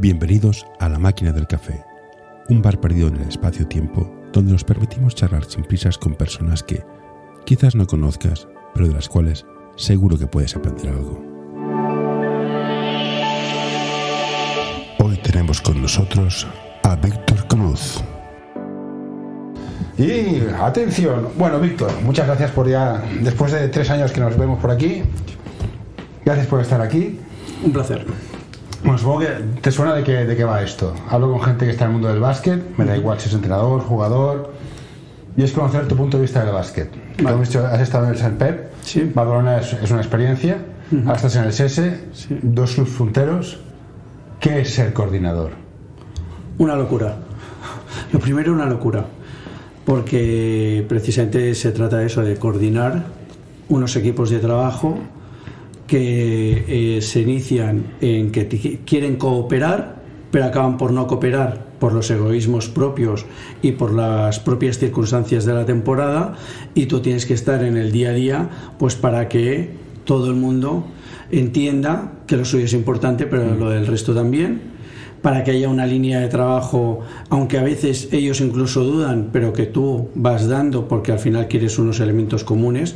Bienvenidos a La Máquina del Café, un bar perdido en el espacio-tiempo donde nos permitimos charlar sin prisas con personas que quizás no conozcas, pero de las cuales seguro que puedes aprender algo. Hoy tenemos con nosotros a Víctor Cruz. Y atención, bueno Víctor, muchas gracias por ya, después de tres años que nos vemos por aquí, gracias por estar aquí. Un placer. Bueno, supongo que te suena de qué, de qué va esto. Hablo con gente que está en el mundo del básquet, me da igual si es entrenador, jugador, y es conocer tu punto de vista del básquet. Vale. Hemos dicho, has estado en el San Pep, Sí. Es, es una experiencia, ahora estás en el SESE, Sí. dos clubs punteros. ¿Qué es ser coordinador? Una locura. Lo primero, una locura. Porque precisamente se trata de eso, de coordinar unos equipos de trabajo que eh, se inician en que quieren cooperar, pero acaban por no cooperar por los egoísmos propios y por las propias circunstancias de la temporada y tú tienes que estar en el día a día pues para que todo el mundo entienda que lo suyo es importante pero lo del resto también para que haya una línea de trabajo, aunque a veces ellos incluso dudan, pero que tú vas dando porque al final quieres unos elementos comunes.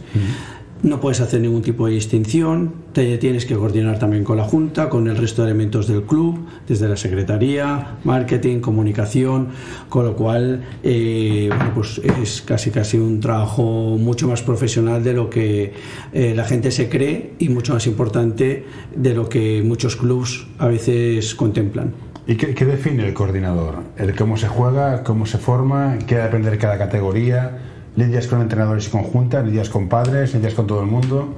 No puedes hacer ningún tipo de distinción, te tienes que coordinar también con la Junta, con el resto de elementos del club, desde la Secretaría, Marketing, Comunicación, con lo cual eh, pues es casi casi un trabajo mucho más profesional de lo que eh, la gente se cree y mucho más importante de lo que muchos clubs a veces contemplan. ¿Y qué, define el coordinador? ¿El cómo se juega, cómo se forma, qué debe depender de cada categoría? ¿Lidias con entrenadores y conjuntas? ¿Lidias con padres? ¿Lidias con todo el mundo?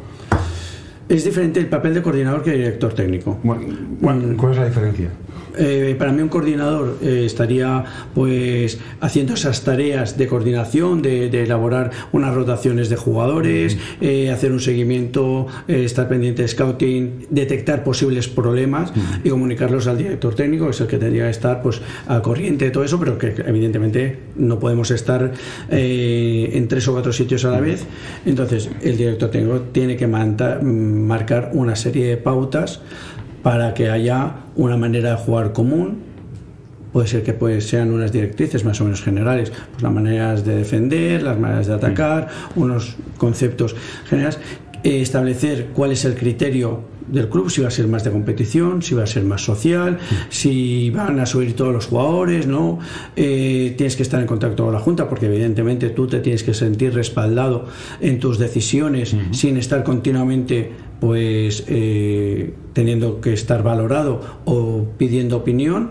Es diferente el papel de coordinador que de director técnico. ¿Cuál es la diferencia? Eh, para mí un coordinador eh, estaría pues haciendo esas tareas de coordinación, de, de elaborar unas rotaciones de jugadores, eh, hacer un seguimiento, estar pendiente de scouting, detectar posibles problemas y comunicarlos al director técnico, que es el que tendría que estar pues al corriente de todo eso, pero que evidentemente no podemos estar en tres o cuatro sitios a la vez. Entonces el director técnico tiene que manta- marcar una serie de pautas para que haya una manera de jugar común. Puede ser que pues, sean unas directrices más o menos generales, pues las maneras de defender, las maneras de atacar, unos conceptos generales. Eh, establecer cuál es el criterio del club, si va a ser más de competición, si va a ser más social, si van a subir todos los jugadores, ¿no? Eh, tienes que estar en contacto con la Junta porque evidentemente tú te tienes que sentir respaldado en tus decisiones sin estar continuamente pues eh, teniendo que estar valorado o pidiendo opinión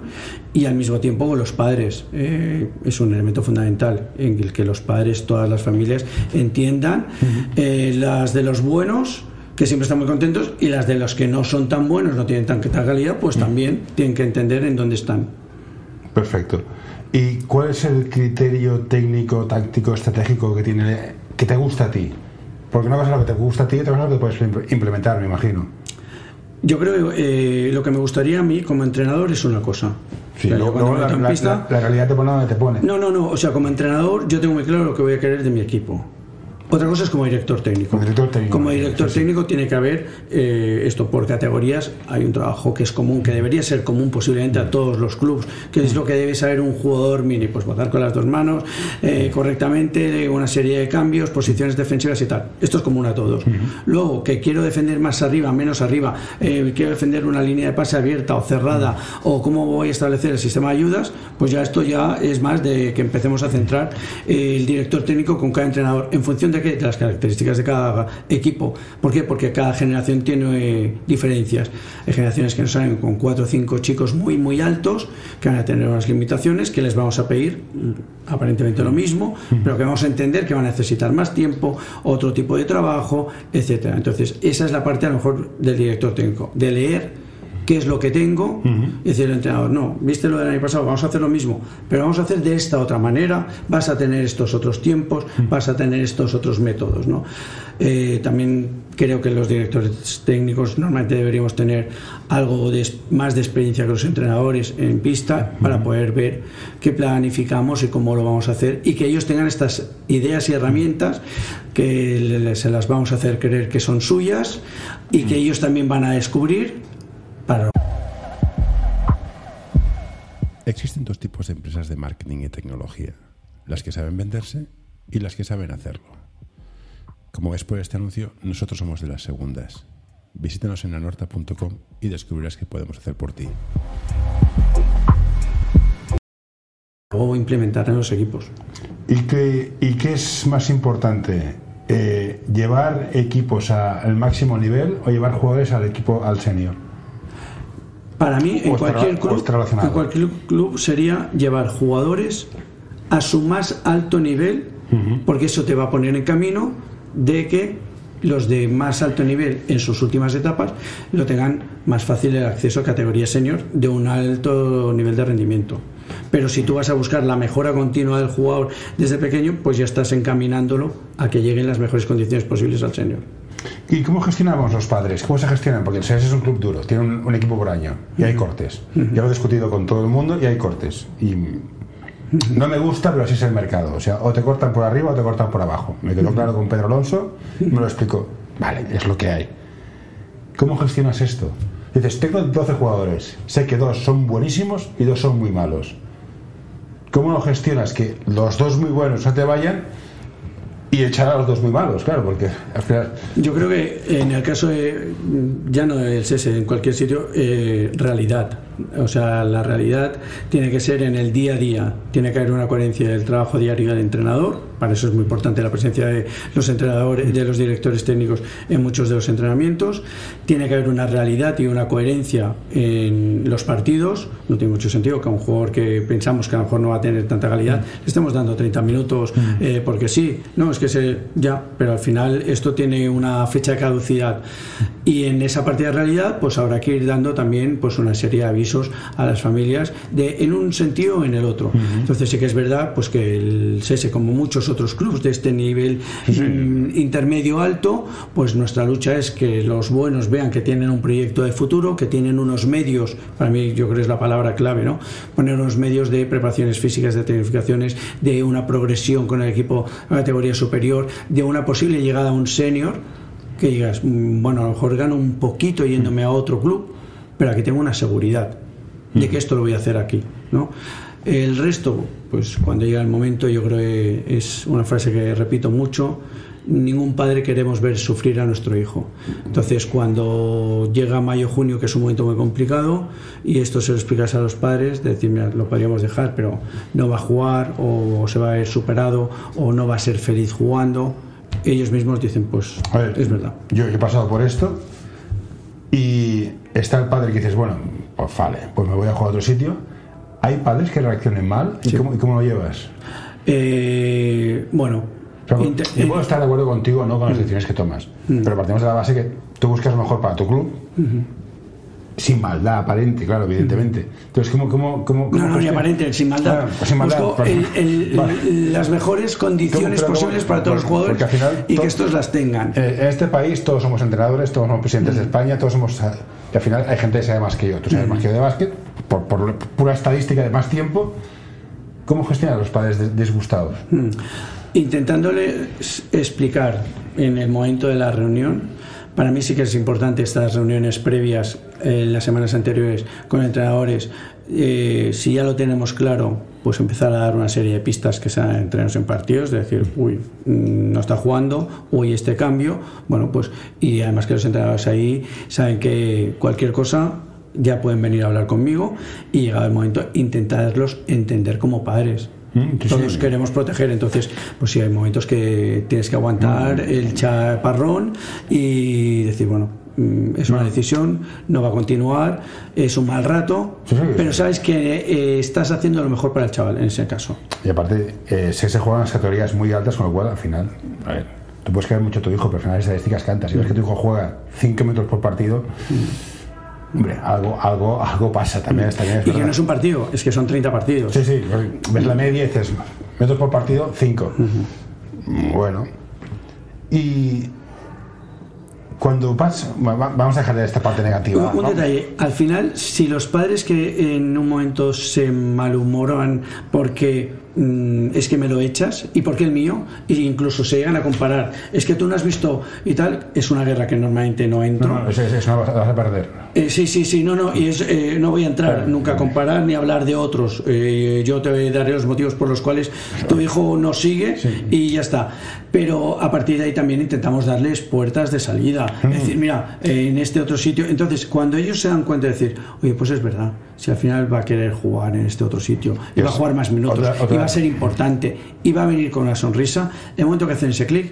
y al mismo tiempo con los padres. Eh, es un elemento fundamental en el que los padres todas las familias entiendan eh, las de los buenos que siempre están muy contentos y las de los que no son tan buenos no tienen tanta calidad pues también tienen que entender en dónde están Perfecto. ¿Y cuál es el criterio técnico, táctico, estratégico que tiene que te gusta a ti? Porque una cosa es lo que te gusta a ti y otra cosa es lo que puedes imp- implementar, me imagino. yo creo que eh, lo que me gustaría a mí como entrenador es una cosa Sí, O sea, yo luego, pista- la- la realidad te pone donde te pone. No, no, no. O sea, como entrenador, yo tengo muy claro lo que voy a querer de mi equipo. Otra cosa es como director técnico. Como director técnico, Como director sí, sí. técnico tiene que haber eh, esto por categorías. Hay un trabajo que es común, que debería ser común posiblemente a todos los clubes. que es lo que debe saber un jugador mini? Pues votar con las dos manos eh, correctamente, una serie de cambios, posiciones defensivas y tal. Esto es común a todos. Luego, que quiero defender más arriba, menos arriba, eh, quiero defender una línea de pase abierta o cerrada, o cómo voy a establecer el sistema de ayudas, pues ya esto ya es más de que empecemos a centrar el director técnico con cada entrenador en función de? De las características de cada equipo. ¿Por qué? Porque cada generación tiene eh, diferencias. Hay generaciones que nos salen con cuatro o cinco chicos muy, muy altos, que van a tener unas limitaciones, que les vamos a pedir mm, aparentemente lo mismo, pero que vamos a entender que van a necesitar más tiempo, otro tipo de trabajo, etcétera. Entonces, esa es la parte a lo mejor del director técnico, de leer qué es lo que tengo y decir al entrenador, no, viste lo del año pasado, vamos a hacer lo mismo, pero vamos a hacer de esta otra manera, vas a tener estos otros tiempos, vas a tener estos otros métodos. ¿no? Eh, también creo que los directores técnicos normalmente deberíamos tener algo de, más de experiencia que los entrenadores en pista para poder ver qué planificamos y cómo lo vamos a hacer y que ellos tengan estas ideas y herramientas que se las vamos a hacer creer que son suyas y que ellos también van a descubrir Existen dos tipos de empresas de marketing y tecnología, las que saben venderse y las que saben hacerlo. Como ves por este anuncio, nosotros somos de las segundas. Visítanos en anorta.com y descubrirás qué podemos hacer por ti. O implementar en los equipos. ¿Y qué, y qué es más importante? Eh, ¿Llevar equipos al máximo nivel o llevar jugadores al equipo al senior? Para mí, en cualquier, club, en cualquier club sería llevar jugadores a su más alto nivel, porque eso te va a poner en camino de que los de más alto nivel en sus últimas etapas lo tengan más fácil el acceso a categoría senior de un alto nivel de rendimiento. Pero si tú vas a buscar la mejora continua del jugador desde pequeño, pues ya estás encaminándolo a que lleguen las mejores condiciones posibles al senior. ¿Y cómo gestionamos los padres? ¿Cómo se gestionan? Porque el SES es un club duro, tiene un, un equipo por año y hay cortes. Ya lo he discutido con todo el mundo y hay cortes. Y no me gusta, pero así es el mercado. O sea, o te cortan por arriba o te cortan por abajo. Me quedó claro con Pedro Alonso, me lo explicó. Vale, es lo que hay. ¿Cómo gestionas esto? Dices, tengo 12 jugadores, sé que dos son buenísimos y dos son muy malos. ¿Cómo lo gestionas? Que los dos muy buenos no te vayan y echar a los dos muy malos, claro, porque al final... Yo creo que en el caso de, ya no el SESE, en cualquier sitio, eh, realidad. O sea, la realidad tiene que ser en el día a día. Tiene que haber una coherencia del trabajo diario del entrenador. Para eso es muy importante la presencia de los entrenadores, de los directores técnicos en muchos de los entrenamientos. Tiene que haber una realidad y una coherencia en los partidos. No tiene mucho sentido que a un jugador que pensamos que a lo mejor no va a tener tanta calidad le estemos dando 30 minutos eh, porque sí. No, es que se, ya, pero al final esto tiene una fecha de caducidad. Y en esa parte de realidad, pues habrá que ir dando también pues una serie de avisos a las familias de en un sentido o en el otro. Entonces sí que es verdad pues que el SESE, como muchos otros clubes de este nivel mm, intermedio alto, pues nuestra lucha es que los buenos vean que tienen un proyecto de futuro, que tienen unos medios, para mí yo creo que es la palabra clave, ¿no? Poner unos medios de preparaciones físicas, de tecnificaciones, de una progresión con el equipo a categoría superior, de una posible llegada a un senior que digas, mm, bueno, a lo mejor gano un poquito yéndome a otro club, pero aquí tengo una seguridad de que esto lo voy a hacer aquí, ¿no? El resto, pues cuando llega el momento, yo creo que es una frase que repito mucho, ningún padre queremos ver sufrir a nuestro hijo. Entonces, cuando llega mayo, junio, que es un momento muy complicado, y esto se lo explicas a los padres, de decir, mira, lo podríamos dejar, pero no va a jugar, o se va a ver superado, o no va a ser feliz jugando, ellos mismos dicen, pues ver, es verdad. Yo he pasado por esto y está el padre que dices, bueno, pues vale, pues me voy a jugar a otro sitio. Hay padres que reaccionen mal y, cómo, y cómo lo llevas. Eh, bueno, O sea, inte- yo puedo estar de acuerdo contigo no con las decisiones que tomas, pero partimos de la base que tú buscas lo mejor para tu club. Sin maldad aparente, claro, evidentemente. Entonces, ¿cómo, cómo, cómo, cómo No, no, ni aparente, sin maldad. Claro, pues sin maldad, Busco pues- el- el- Vale. las mejores condiciones posibles para todos los jugadores al final y que estos las tengan. Eh, En este país todos somos entrenadores, todos somos presidentes de España, todos somos... eh, Y al final hay gente que sabe más que yo. Tú sabes más que yo de básquet, por, por pura estadística de más tiempo. ¿Cómo gestionan a los padres disgustados? Intentándole s- explicar en el momento de la reunión, para mí sí que es importante estas reuniones previas eh, en las semanas anteriores con entrenadores. eh, si ya lo tenemos claro, pues empezar a dar una serie de pistas que sean entrenos en partidos, de decir, uy, mm, no está jugando, uy, este cambio, bueno, pues, y además que los entrenadores ahí saben que cualquier cosa ya pueden venir a hablar conmigo y llegado el momento intentarlos entender como padres. Mm, sí, Todos sí. queremos proteger, entonces, pues sí, hay momentos que tienes que aguantar Mm. el chaparrón y decir, bueno, mm, es una decisión, no va a continuar, es un mal rato, Sí, pero sabes que eh, estás haciendo lo mejor para el chaval en ese caso. Y aparte, eh, sé que se juegan las categorías muy altas, con lo cual al final, a ver, tú puedes querer mucho a tu hijo, pero al final las estadísticas cantas. Si ves que tu hijo juega 5 metros por partido, hombre, algo, algo, algo pasa también. Es Y que no es un partido, es que son 30 partidos. Sí, sí, ves la media y dices, metros por partido, 5. Bueno. Y cuando pasa, va- va- vamos a dejar de esta parte negativa. Un, un detalle, al final, si los padres que en un momento se malhumoran porque es que me lo echas y por qué el mío y incluso se llegan a comparar es que tú no has visto y tal es una guerra que normalmente no entro No, no, es, es- una vas a perder. Eh, sí, sí, sí, no, no, y es, eh, no voy a entrar Claro. nunca a comparar ni a hablar de otros. Eh, yo te daré los motivos por los cuales tu hijo nos sigue y ya está. Pero a partir de ahí también intentamos darles puertas de salida. Es decir, mira, en este otro sitio. Entonces, cuando ellos se dan cuenta de decir, oye, pues es verdad, si al final va a querer jugar en este otro sitio, y va a jugar más minutos, Otra- otra- y va a ser importante, y va a venir con una sonrisa, el momento que hacen ese clic,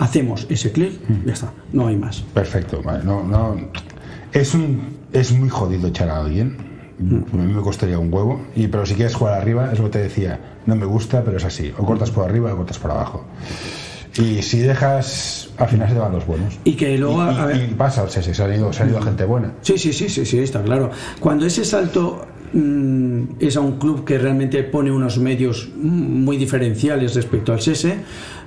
hacemos ese clic, ya está, no hay más. Perfecto, vale. No, no. Es, un, es muy jodido echar a alguien. A mí me costaría un huevo. Y, pero si quieres jugar arriba, es lo que te decía. No me gusta, pero es así. O cortas por arriba o cortas por abajo. Y si dejas, al final se te van los buenos. Y que luego, y, a ver, y pasa, se, se, se ha ido, se ha ido gente buena. Sí, sí, sí, sí, sí, está claro. Cuando ese salto mm, es a un club que realmente pone unos medios mm, muy diferenciales respecto al SESE,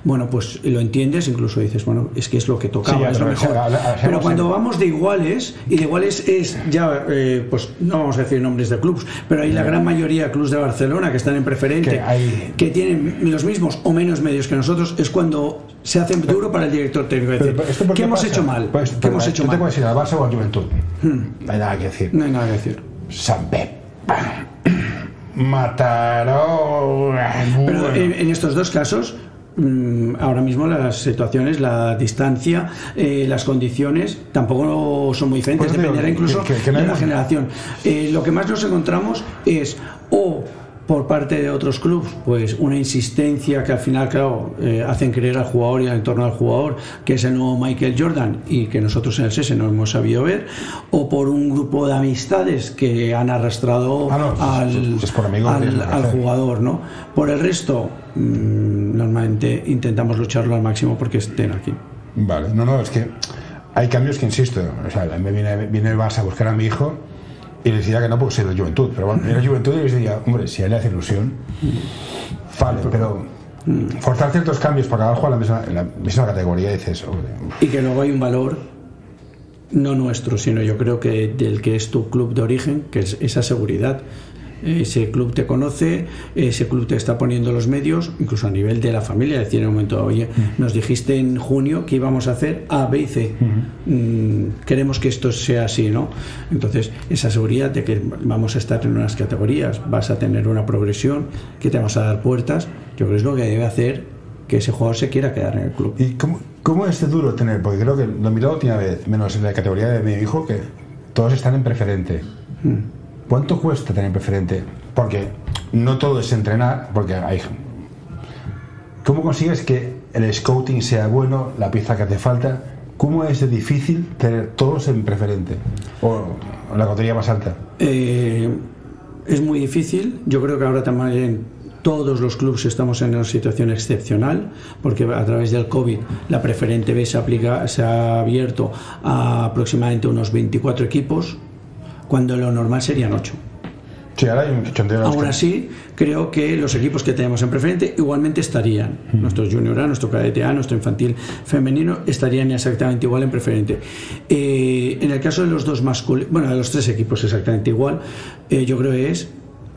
bueno, pues lo entiendes, incluso dices, bueno, es que es lo que tocaba, Sí, es lo pero mejor. Pero cuando vamos de iguales, y de iguales es ya, eh, pues no vamos a decir nombres de clubs, pero hay la gran mayoría de clubs de Barcelona que están en preferente, Que hay- que tienen los mismos o menos medios que nosotros, es cuando se hace duro para el director técnico. decir, Pero, ¿esto por ¿Qué hemos hecho mal? Pues, ¿Qué pero, hemos hecho ¿tú te mal? puedes ir al Barça o al Juventud? No hay nada que decir. No hay nada que decir. San. Mataró. Pero en, en estos dos casos, ahora mismo las situaciones, la distancia, eh, las condiciones tampoco son muy diferentes, Pues dependerá incluso que- que- que no de la generación. Eh, lo que más nos encontramos es o por parte de otros clubes, pues una insistencia que al final, claro, eh, hacen creer al jugador y al entorno al jugador que es el nuevo Michael Jordan y que nosotros en el SESE no hemos sabido ver, o por un grupo de amistades que han arrastrado Ah, no, al, es- por amigos, jugador, ¿no? Por el resto, mm, normalmente intentamos lucharlo al máximo porque estén aquí. Vale, no, no, es que hay cambios que insisto. O sea, me viene, viene el Barça a buscar a mi hijo y le decía que no, porque soy de Juventud. Pero bueno, era Juventud y les diría, hombre, si a él le hace ilusión, vale, pero forzar ciertos cambios para jugar en la misma, en la misma categoría, dices, hombre, Y que luego hay un valor no nuestro, sino yo creo que del que es tu club de origen, que es esa seguridad. Ese club te conoce, ese club te está poniendo los medios, incluso a nivel de la familia. Decir en un momento, oye, nos dijiste en junio que íbamos a hacer A, B y C. Mm, queremos que esto sea así, ¿no? Entonces, esa seguridad de que vamos a estar en unas categorías, vas a tener una progresión, que te vamos a dar puertas, yo creo que es lo que debe hacer que ese jugador se quiera quedar en el club. ¿Y cómo, cómo es de duro tener? Porque creo que lo he mirado última vez, menos en la categoría de mi hijo, que todos están en preferente. ¿Cuánto cuesta tener preferente? Porque no todo es entrenar, porque hay... ¿Cómo consigues que el scouting sea bueno, la pieza que hace falta? ¿Cómo es difícil tener todos en preferente? O la categoría más alta. Eh, es muy difícil. Yo creo que ahora también todos los clubes estamos en una situación excepcional porque a través del COVID la preferente B se ha abierto a aproximadamente unos 24 equipos cuando lo normal serían 8. Sí, ahora hay un. Aún así, creo que los equipos que tenemos en preferente igualmente estarían. Nuestro junior A, nuestro cadete A, nuestro infantil femenino estarían exactamente igual en preferente. Eh, en el caso de los dos masculinos, bueno, de los tres equipos exactamente igual, eh, yo creo que es,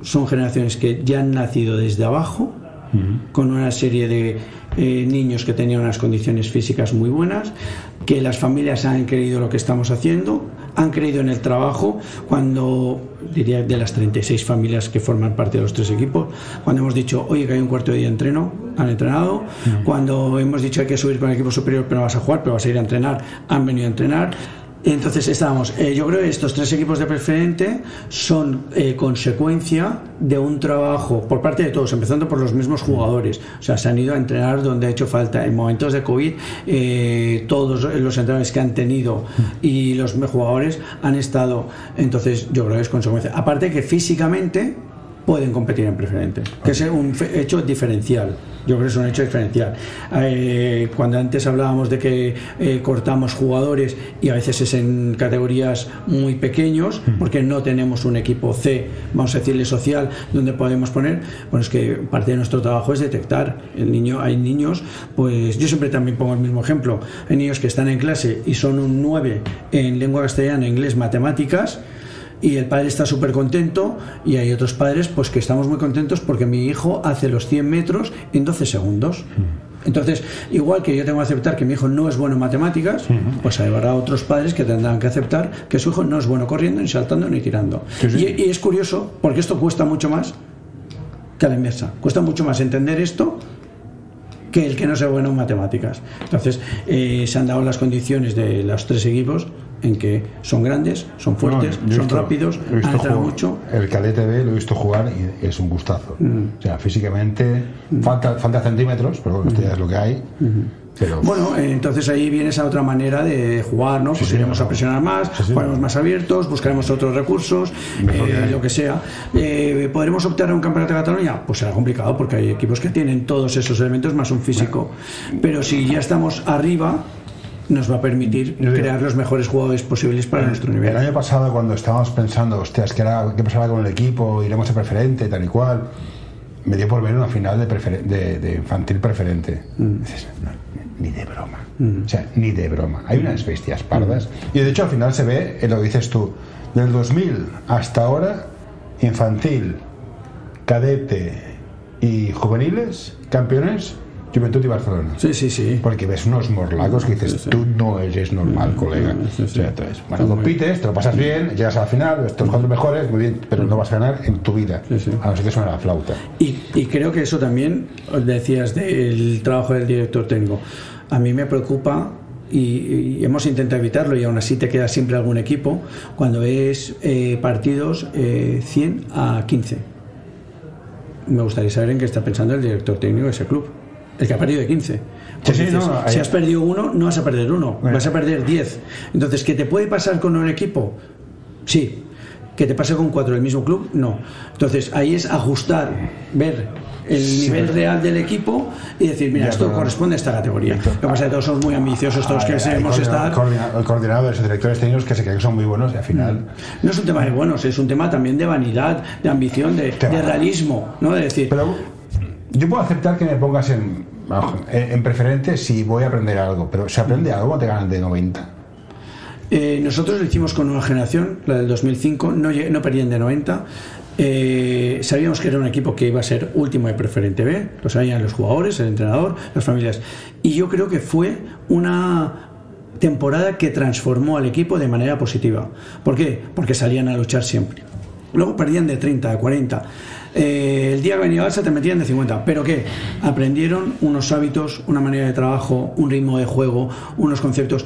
son generaciones que ya han nacido desde abajo, con una serie de eh, niños que tenían unas condiciones físicas muy buenas, que las familias han creído lo que estamos haciendo, han creído en el trabajo, cuando, diría, de las 36 familias que forman parte de los tres equipos, cuando hemos dicho, oye, que hay un cuarto de día de entreno, han entrenado, cuando hemos dicho hay que subir con el equipo superior, pero no vas a jugar, pero vas a ir a entrenar, han venido a entrenar. Entonces estábamos, eh, yo creo que estos tres equipos de preferente son eh, consecuencia de un trabajo por parte de todos, empezando por los mismos jugadores. O sea, se han ido a entrenar donde ha hecho falta. En momentos de COVID, eh, todos los entrenadores que han tenido y los jugadores han estado. Entonces, yo creo que es consecuencia. Aparte que físicamente pueden competir en preferente, que es un hecho diferencial. Yo creo que es un hecho diferencial. Eh, cuando antes hablábamos de que eh, cortamos jugadores y a veces es en categorías muy pequeños, porque no tenemos un equipo C, vamos a decirle social, donde podemos poner, bueno, es que parte de nuestro trabajo es detectar. El niño, hay niños, pues yo siempre también pongo el mismo ejemplo. Hay niños que están en clase y son un 9 en lengua castellana, inglés, matemáticas y el padre está súper contento y hay otros padres pues que estamos muy contentos porque mi hijo hace los 100 metros en 12 segundos. Entonces, igual que yo tengo que aceptar que mi hijo no es bueno en matemáticas, pues habrá otros padres que tendrán que aceptar que su hijo no es bueno corriendo, ni saltando, ni tirando. Y, y es curioso, porque esto cuesta mucho más que a la inversa. Cuesta mucho más entender esto que el que no sea bueno en matemáticas. Entonces, eh, se han dado las condiciones de los tres equipos en que son grandes, son fuertes, No, son visto- rápidos, han entrenado jugar- mucho. El cadete B lo he visto jugar y es un gustazo. O sea, físicamente falta, falta centímetros, pero bueno, esto ya es lo que hay. Pero Bueno, entonces ahí viene esa otra manera de jugar, ¿no? Pues sí, iremos no. a presionar más, Sí, jugaremos más abiertos, buscaremos otros recursos, eh, que lo que sea. Eh, ¿Podremos optar a un campeonato de Cataluña? Pues será complicado porque hay equipos que tienen todos esos elementos más un físico. Pero si ya estamos arriba, nos va a permitir Yo digo- crear los mejores jugadores posibles para nuestro nivel. el año pasado, cuando estábamos pensando, hostias, ¿qué, era, qué pasará con el equipo? ¿Iremos a preferente, tal y cual? Me dio por ver una final de, preferen- de, de infantil preferente. Dices, no, ni de broma. O sea, ni de broma. Hay unas bestias pardas. Y de hecho, al final se ve, eh, lo dices tú, del 2000 hasta ahora, infantil, cadete y juveniles, campeones, Juventud y Barcelona. Sí, sí, sí. Porque ves unos morlacos que dices, tú no eres normal, colega. sí. O sea, entonces, bueno, compites, te lo pasas bien, llegas a la final, estos cuatro mejores, muy bien, pero no vas a ganar en tu vida. A no ser que suene la flauta. Y, y creo que eso también, decías del trabajo del director técnico, a mí me preocupa y, y hemos intentado evitarlo y aún así te queda siempre algún equipo cuando ves eh, partidos eh, 100 a 15. Me gustaría saber en qué está pensando el director técnico de ese club. El que ha perdido de 15. Porque sí, dices, no, si hay- has perdido uno, no vas a perder uno, Bueno. vas a perder 10. Entonces, ¿qué te puede pasar con un equipo? Sí. ¿Que te pase con cuatro del mismo club? No. Entonces, ahí es ajustar, ver el nivel real del equipo y decir, mira, Ya, esto corresponde a esta categoría. Lo que pasa es que todos somos muy ambiciosos, todos Hay- hay queremos coordina- estar. coordina- coordinadores y directores técnicos que se creen que son muy buenos y al final. No es un tema de buenos, es un tema también de vanidad, de ambición, de realismo, ¿no? De decir, Pero yo puedo aceptar que me pongas en, en en preferente si voy a aprender algo, pero se aprende algo te ganan de 90. Eh, nosotros lo hicimos con una generación, la del 2005, no, no perdían de 90. Eh, sabíamos que era un equipo que iba a ser último de preferente B, lo sabían los jugadores, el entrenador, las familias. Y yo creo que fue una temporada que transformó al equipo de manera positiva. ¿Por qué? Porque salían a luchar siempre. Luego perdían de 30, de 40. Eh, el día que venía Barça te metían de 50. ¿Pero qué? Aprendieron unos hábitos, una manera de trabajo, un ritmo de juego, unos conceptos.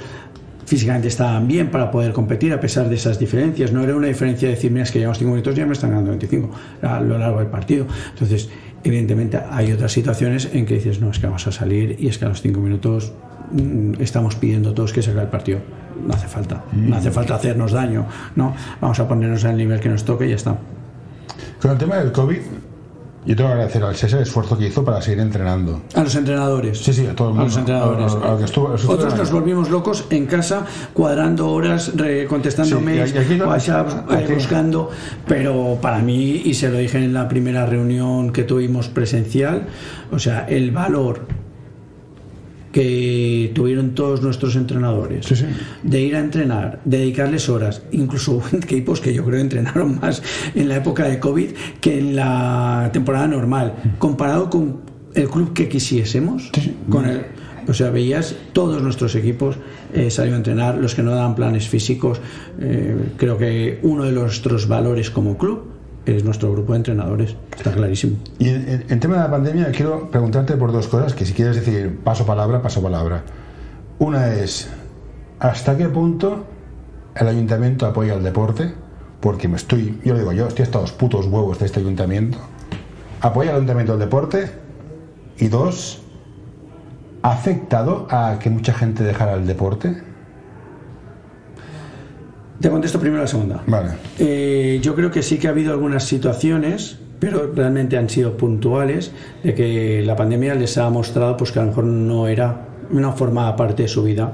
Físicamente estaban bien para poder competir a pesar de esas diferencias. No era una diferencia de decir, mira, es que llevamos 5 minutos ya me están ganando 25 a lo largo del partido. Entonces, evidentemente, hay otras situaciones en que dices, no, es que vamos a salir y es que a los 5 minutos mm, estamos pidiendo todos que se acabe el partido. No hace falta. No hace falta hacernos daño. ¿no? Vamos a ponernos al nivel que nos toque y ya está. Con el tema del COVID, yo tengo que agradecer al César el esfuerzo que hizo para seguir entrenando. A los entrenadores. Sí, sí, a todo el A mundo. los entrenadores. A- a- a que estuvo- a Otros nos volvimos locos en casa, cuadrando horas, re- contestando Sí, mails, no- eh, aquí- buscando. Pero para mí, y se lo dije en la primera reunión que tuvimos presencial, o sea, el valor que tuvieron todos nuestros entrenadores Sí, sí. de ir a entrenar, dedicarles horas, incluso hubo equipos que yo creo entrenaron más en la época de COVID que en la temporada normal, comparado con el club que quisiésemos, con el, o sea, veías todos nuestros equipos eh, salieron a entrenar, los que no daban planes físicos, eh, creo que uno de nuestros valores como club es nuestro grupo de entrenadores, está clarísimo. Y en, tema de la pandemia quiero preguntarte por dos cosas que si quieres decir paso palabra, paso palabra. Una es, ¿hasta qué punto el ayuntamiento apoya el deporte? Porque me estoy, yo lo digo yo, estoy hasta los putos huevos de este ayuntamiento. ¿Apoya el ayuntamiento el deporte? Y dos, ¿ha afectado a que mucha gente dejara el deporte? Te contesto primero la segunda. Vale. Eh, yo creo que sí que ha habido algunas situaciones, pero realmente han sido puntuales, de que la pandemia les ha mostrado pues, que a lo mejor no era, no formaba parte de su vida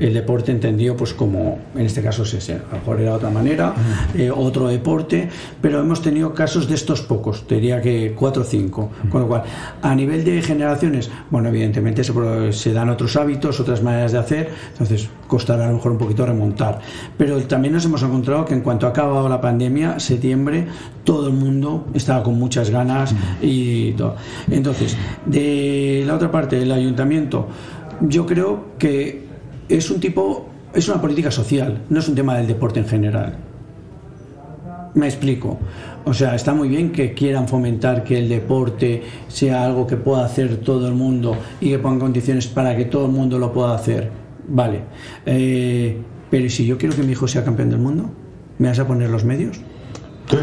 el deporte entendido pues como, en este caso es ese, a lo mejor era otra manera, eh, otro deporte, pero hemos tenido casos de estos pocos, te diría que cuatro o cinco, con lo cual, a nivel de generaciones, bueno, evidentemente se, se dan otros hábitos, otras maneras de hacer, entonces costará a lo mejor un poquito remontar, pero también nos hemos encontrado que en cuanto ha acabado la pandemia, septiembre, todo el mundo estaba con muchas ganas y todo. Entonces, de la otra parte, el ayuntamiento, yo creo que es un tipo, es una política social, no es un tema del deporte en general. Me explico. O sea, está muy bien que quieran fomentar que el deporte sea algo que pueda hacer todo el mundo y que pongan condiciones para que todo el mundo lo pueda hacer. Vale. Eh, pero si yo quiero que mi hijo sea campeón del mundo? ¿Me vas a poner los medios?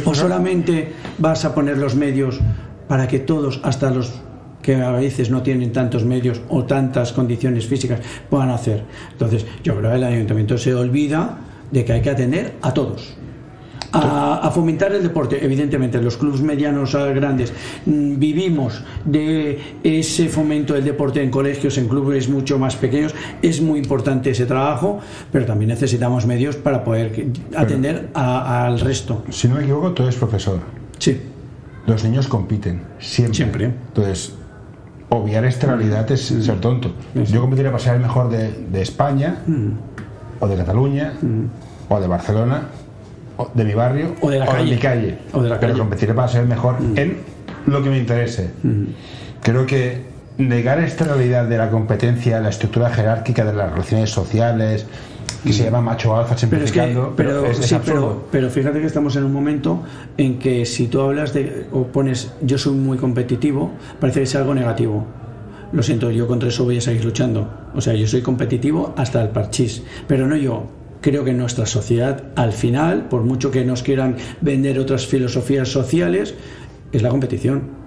¿O solamente vas a poner los medios para que todos, hasta los que a veces no tienen tantos medios o tantas condiciones físicas, puedan hacer? Entonces, yo creo que el ayuntamiento se olvida de que hay que atender a todos a, fomentar el deporte. Evidentemente, los clubes medianos a grandes mm, vivimos de ese fomento del deporte en colegios, en clubes mucho más pequeños. Es muy importante ese trabajo, pero también necesitamos medios para poder atender al resto. Si no me equivoco, tú eres profesor. Sí. Los niños compiten, siempre. Siempre. Entonces, obviar esta realidad es ser tonto. Yo competiría para ser el mejor de, España, mm. o de Cataluña, mm. o de Barcelona, de mi barrio o de, la calle. mi calle. O de la Pero competiré para ser mejor mm. en lo que me interese. Creo que negar esta realidad de la competencia, la estructura jerárquica de las relaciones sociales, que se mm. llama macho alfa simplificando, pero, es pero, pero, pero, fíjate que estamos en un momento en que si tú hablas de o pones yo soy muy competitivo, parece que es algo negativo. Lo siento, yo contra eso voy a seguir luchando. O sea, yo soy competitivo hasta el parchís, pero no yo creo que nuestra sociedad, al final, por mucho que nos quieran vender otras filosofías sociales, es la competición.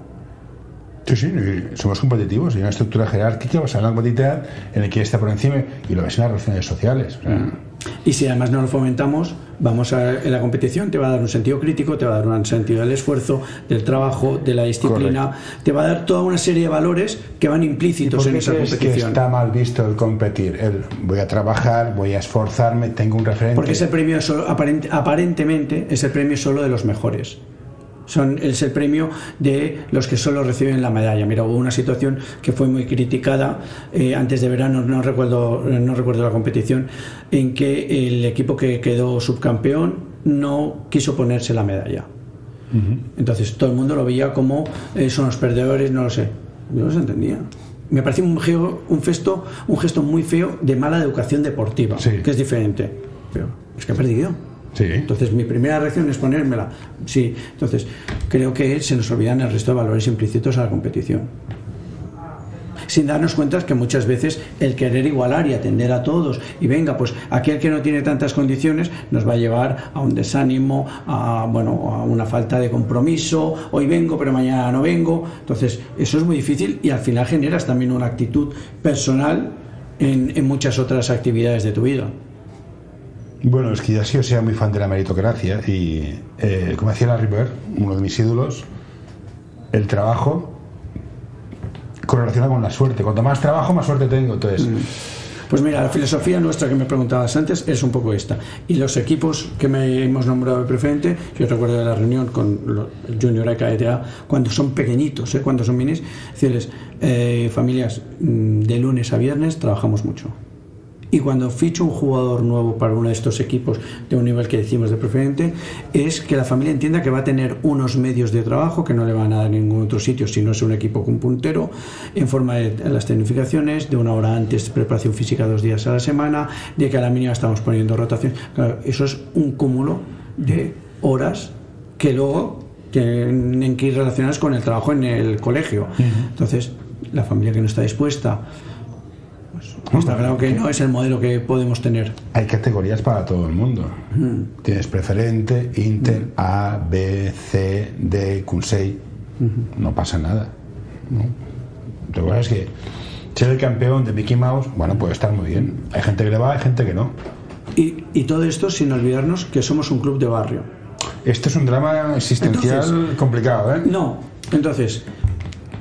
Sí, sí, somos competitivos. Hay una estructura jerárquica basada en la competitividad en la que está por encima y lo ves en las relaciones sociales. Y si además no lo fomentamos, vamos a en la competición, te va a dar un sentido crítico, te va a dar un sentido del esfuerzo, del trabajo, de la disciplina, te va a dar toda una serie de valores que van implícitos en esa competición. Que está mal visto el competir. El voy a trabajar, voy a esforzarme, tengo un referente. Porque es el premio solo, aparentemente es el premio solo de los mejores son, es el premio de los que solo reciben la medalla. Mira, hubo una situación que fue muy criticada eh, antes de verano, no recuerdo, no recuerdo la competición, en que el equipo que quedó subcampeón no quiso ponerse la medalla. Entonces todo el mundo lo veía como eh, son los perdedores, no lo sé. Yo no se entendía. Me pareció un, un, gesto, un gesto muy feo de mala educación deportiva, que es diferente. Pero es que ha perdido. Entonces, mi primera reacción es ponérmela. Sí, entonces, creo que se nos olvidan el resto de valores implícitos a la competición. Sin darnos cuenta que muchas veces el querer igualar y atender a todos, y venga, pues aquel que no tiene tantas condiciones, nos va a llevar a un desánimo, a, bueno, a una falta de compromiso. Hoy vengo, pero mañana no vengo. Entonces, eso es muy difícil y al final generas también una actitud personal en, en muchas otras actividades de tu vida. Bueno, es que ya sí sea muy fan de la meritocracia y, eh, como decía Larry Bird, uno de mis ídolos, el trabajo correlaciona con la suerte. Cuanto más trabajo, más suerte tengo. Entonces. Mm. Pues mira, la filosofía nuestra que me preguntabas antes es un poco esta. Y los equipos que me hemos nombrado preferente, yo recuerdo de la reunión con el Junior ETA, cuando son pequeñitos, ¿eh? cuando son minis, decirles, eh, familias, mm, de lunes a viernes trabajamos mucho y cuando ficho un jugador nuevo para uno de estos equipos de un nivel que decimos de preferente, es que la familia entienda que va a tener unos medios de trabajo que no le van a dar en ningún otro sitio si no es un equipo con puntero, en forma de las tecnificaciones, de una hora antes preparación física dos días a la semana, de que a la mínima estamos poniendo rotación. eso es un cúmulo de horas que luego tienen que ir relacionadas con el trabajo en el colegio. Entonces, la familia que no está dispuesta Está claro que no es el modelo que podemos tener. Hay categorías para todo el mundo. Mm. Tienes preferente, Inter, mm. A, B, C, D, Q6. No pasa nada. Lo que pasa es que ser el campeón de Mickey Mouse, bueno, puede estar muy bien. Hay gente que le va, hay gente que no. Y, y todo esto sin olvidarnos que somos un club de barrio. Esto es un drama existencial complicado, ¿eh? No. Entonces,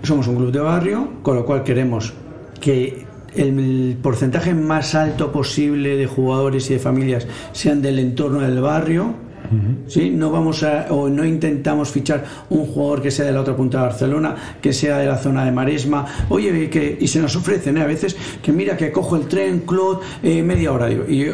somos un club de barrio, con lo cual queremos que el porcentaje más alto posible de jugadores y de familias sean del entorno del barrio. ¿sí? No vamos a, o no intentamos fichar un jugador que sea de la otra punta de Barcelona, que sea de la zona de Maresma. Oye, que, y se nos ofrecen ¿eh? a veces que mira que cojo el tren, Claude, eh, media hora. Digo, y yo,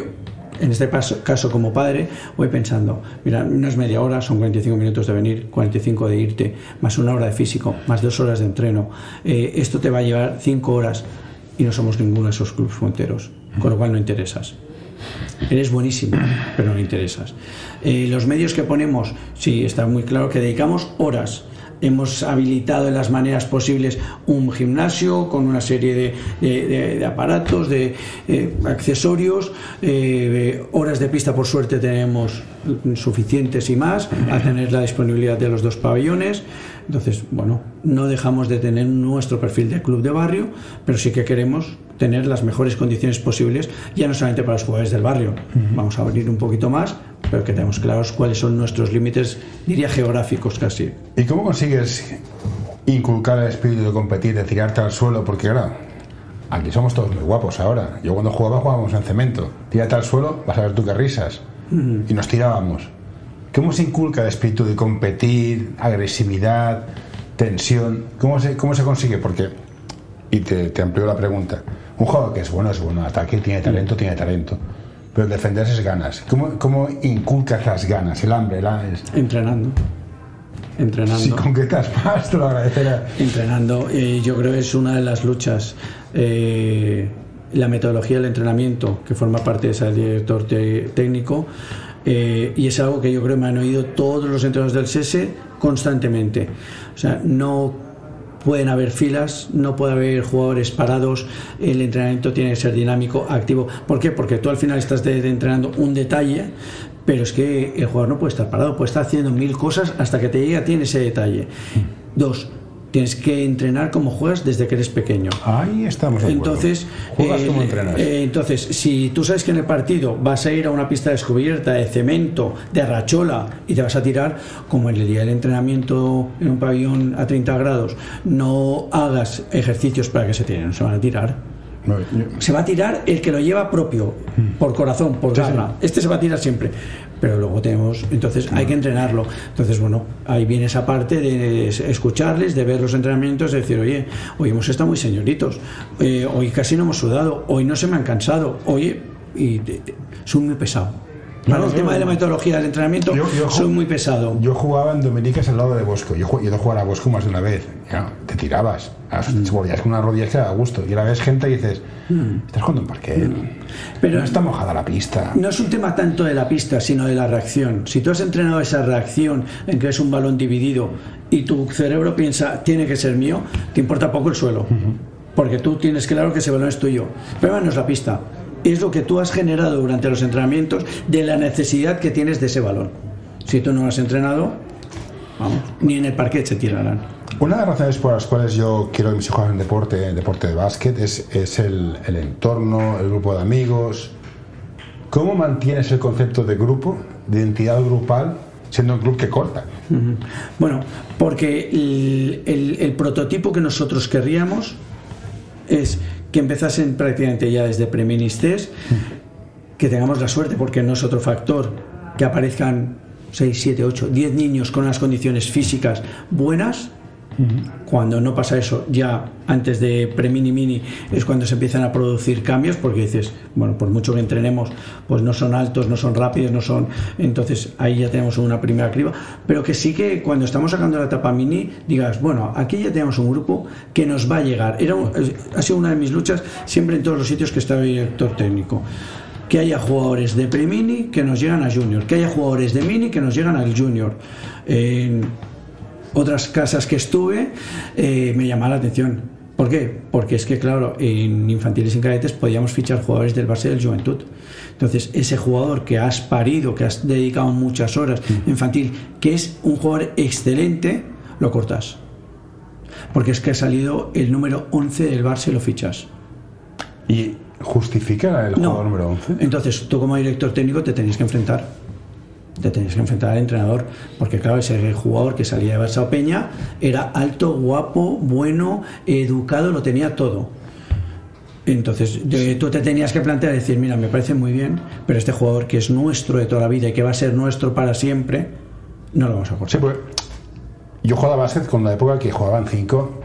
en este caso, como padre, voy pensando, mira, no es media hora, son 45 minutos de venir, 45 de irte, más una hora de físico, más dos horas de entreno. Eh, esto te va a llevar cinco horas y no somos ninguno de esos clubes fronteros, con lo cual no interesas. Eres buenísimo, pero no interesas. Eh, los medios que ponemos, sí, está muy claro que dedicamos horas hemos habilitado en las maneras posibles un gimnasio con una serie de, aparatos, de eh, accesorios, eh, horas de pista por suerte tenemos suficientes y más, a tener la disponibilidad de los dos pabellones. Entonces, bueno, no dejamos de tener nuestro perfil de club de barrio, pero sí que queremos tener las mejores condiciones posibles, ya no solamente para los jugadores del barrio, vamos a abrir un poquito más, pero que tenemos claros cuáles son nuestros límites, diría geográficos casi. ¿Y cómo consigues inculcar el espíritu de competir, de tirarte al suelo? Porque ahora, aquí somos todos muy guapos ahora. Yo cuando jugaba jugábamos en cemento. Tírate al suelo, vas a ver tú qué risas. Y nos tirábamos. ¿Cómo se inculca el espíritu de competir, agresividad, tensión? ¿Cómo se, cómo se consigue? Porque, y te, te amplio la pregunta, un jugador que es bueno, es bueno, ataque, tiene talento, tiene talento pero defenderse es ganas. ¿Cómo, ¿Cómo, inculcas las ganas, el hambre? La, Entrenando. Entrenando. Si concretas más, te lo agradeceré. Entrenando. Eh, yo creo que es una de las luchas. Eh, la metodología del entrenamiento, que forma parte de ese director técnico, eh, y es algo que yo creo que me han oído todos los entrenadores del SESE constantemente. O sea, no pueden haber filas, no puede haber jugadores parados, el entrenamiento tiene que ser dinámico, activo. ¿Por qué? Porque tú al final estás entrenando un detalle, pero es que el jugador no puede estar parado, puede estar haciendo mil cosas hasta que te llegue a ti ese detalle. Dos, Tienes que entrenar como juegas desde que eres pequeño. Ahí estamos. entonces, juegas como eh, entrenas. Eh, entonces, si tú sabes que en el partido vas a ir a una pista descubierta de cemento, de rachola y te vas a tirar, como en el día del entrenamiento en un pabellón a 30 grados, no hagas ejercicios para que se tiren, se van a tirar. Se va a tirar el que lo lleva propio, mm. por corazón, por gana. Este se va a tirar siempre pero luego tenemos, entonces hay que entrenarlo. Entonces, bueno, ahí viene esa parte de escucharles, de ver los entrenamientos, de decir, oye, hoy hemos estado muy señoritos, eh, hoy casi no hemos sudado, hoy no se me han cansado, oye, y son muy pesado para el tema de la metodología del entrenamiento, soy muy pesado. Yo jugaba en Dominicas al lado de Bosco. Yo, he ido a jugar a Bosco más de una vez. te tirabas. Mm. Te volvías con una rodilla que da gusto. Y a la vez gente y dices, mm. estás jugando un parque. Mm. Pero no está mojada la pista. No es un tema tanto de la pista, sino de la reacción. Si tú has entrenado esa reacción en que es un balón dividido y tu cerebro piensa, tiene que ser mío, te importa poco el suelo. Porque tú tienes claro que ese balón es tuyo. Pero no es la pista es lo que tú has generado durante los entrenamientos de la necesidad que tienes de ese balón. Si tú no lo has entrenado, vamos, ni en el parque se tirarán. Una de las razones por las cuales yo quiero que mis hijos hagan deporte, deporte de básquet, es, es el, el, entorno, el grupo de amigos. ¿Cómo mantienes el concepto de grupo, de identidad grupal, siendo un club que corta? Bueno, porque el, el, el prototipo que nosotros querríamos es que empezasen prácticamente ya desde preministes, que tengamos la suerte, porque no es otro factor, que aparezcan 6, 7, 8, 10 niños con unas condiciones físicas buenas cuando no pasa eso, ya antes de pre-mini mini es cuando se empiezan a producir cambios, porque dices, bueno, por mucho que entrenemos, pues no son altos, no son rápidos, no son. Entonces ahí ya tenemos una primera criba. Pero que sí que cuando estamos sacando la etapa mini, digas, bueno, aquí ya tenemos un grupo que nos va a llegar. Ha sido una de mis luchas siempre en todos los sitios que estaba director técnico que haya jugadores de pre-mini que nos llegan a junior, que haya jugadores de mini que nos llegan al junior otras casas que estuve, eh, me llamaba la atención. ¿Por qué? Porque es que, claro, en infantiles y en cadetes podíamos fichar jugadores del Barça del Juventud. Entonces, ese jugador que has parido, que has dedicado muchas horas infantil, que es un jugador excelente, lo cortas. Porque es que ha salido el número 11 del Barça y lo fichas. ¿Y justifica el jugador número 11? Entonces, tú como director técnico te tenías que enfrentar te tenías que enfrentar al entrenador, porque claro, ese jugador que salía de Barça Peña era alto, guapo, bueno, educado, lo tenía todo. Entonces, tú te tenías que plantear decir, mira, me parece muy bien, pero este jugador que es nuestro de toda la vida y que va a ser nuestro para siempre, no lo vamos a Sí, cortar. pues yo jugaba básquet con la época que jugaban 5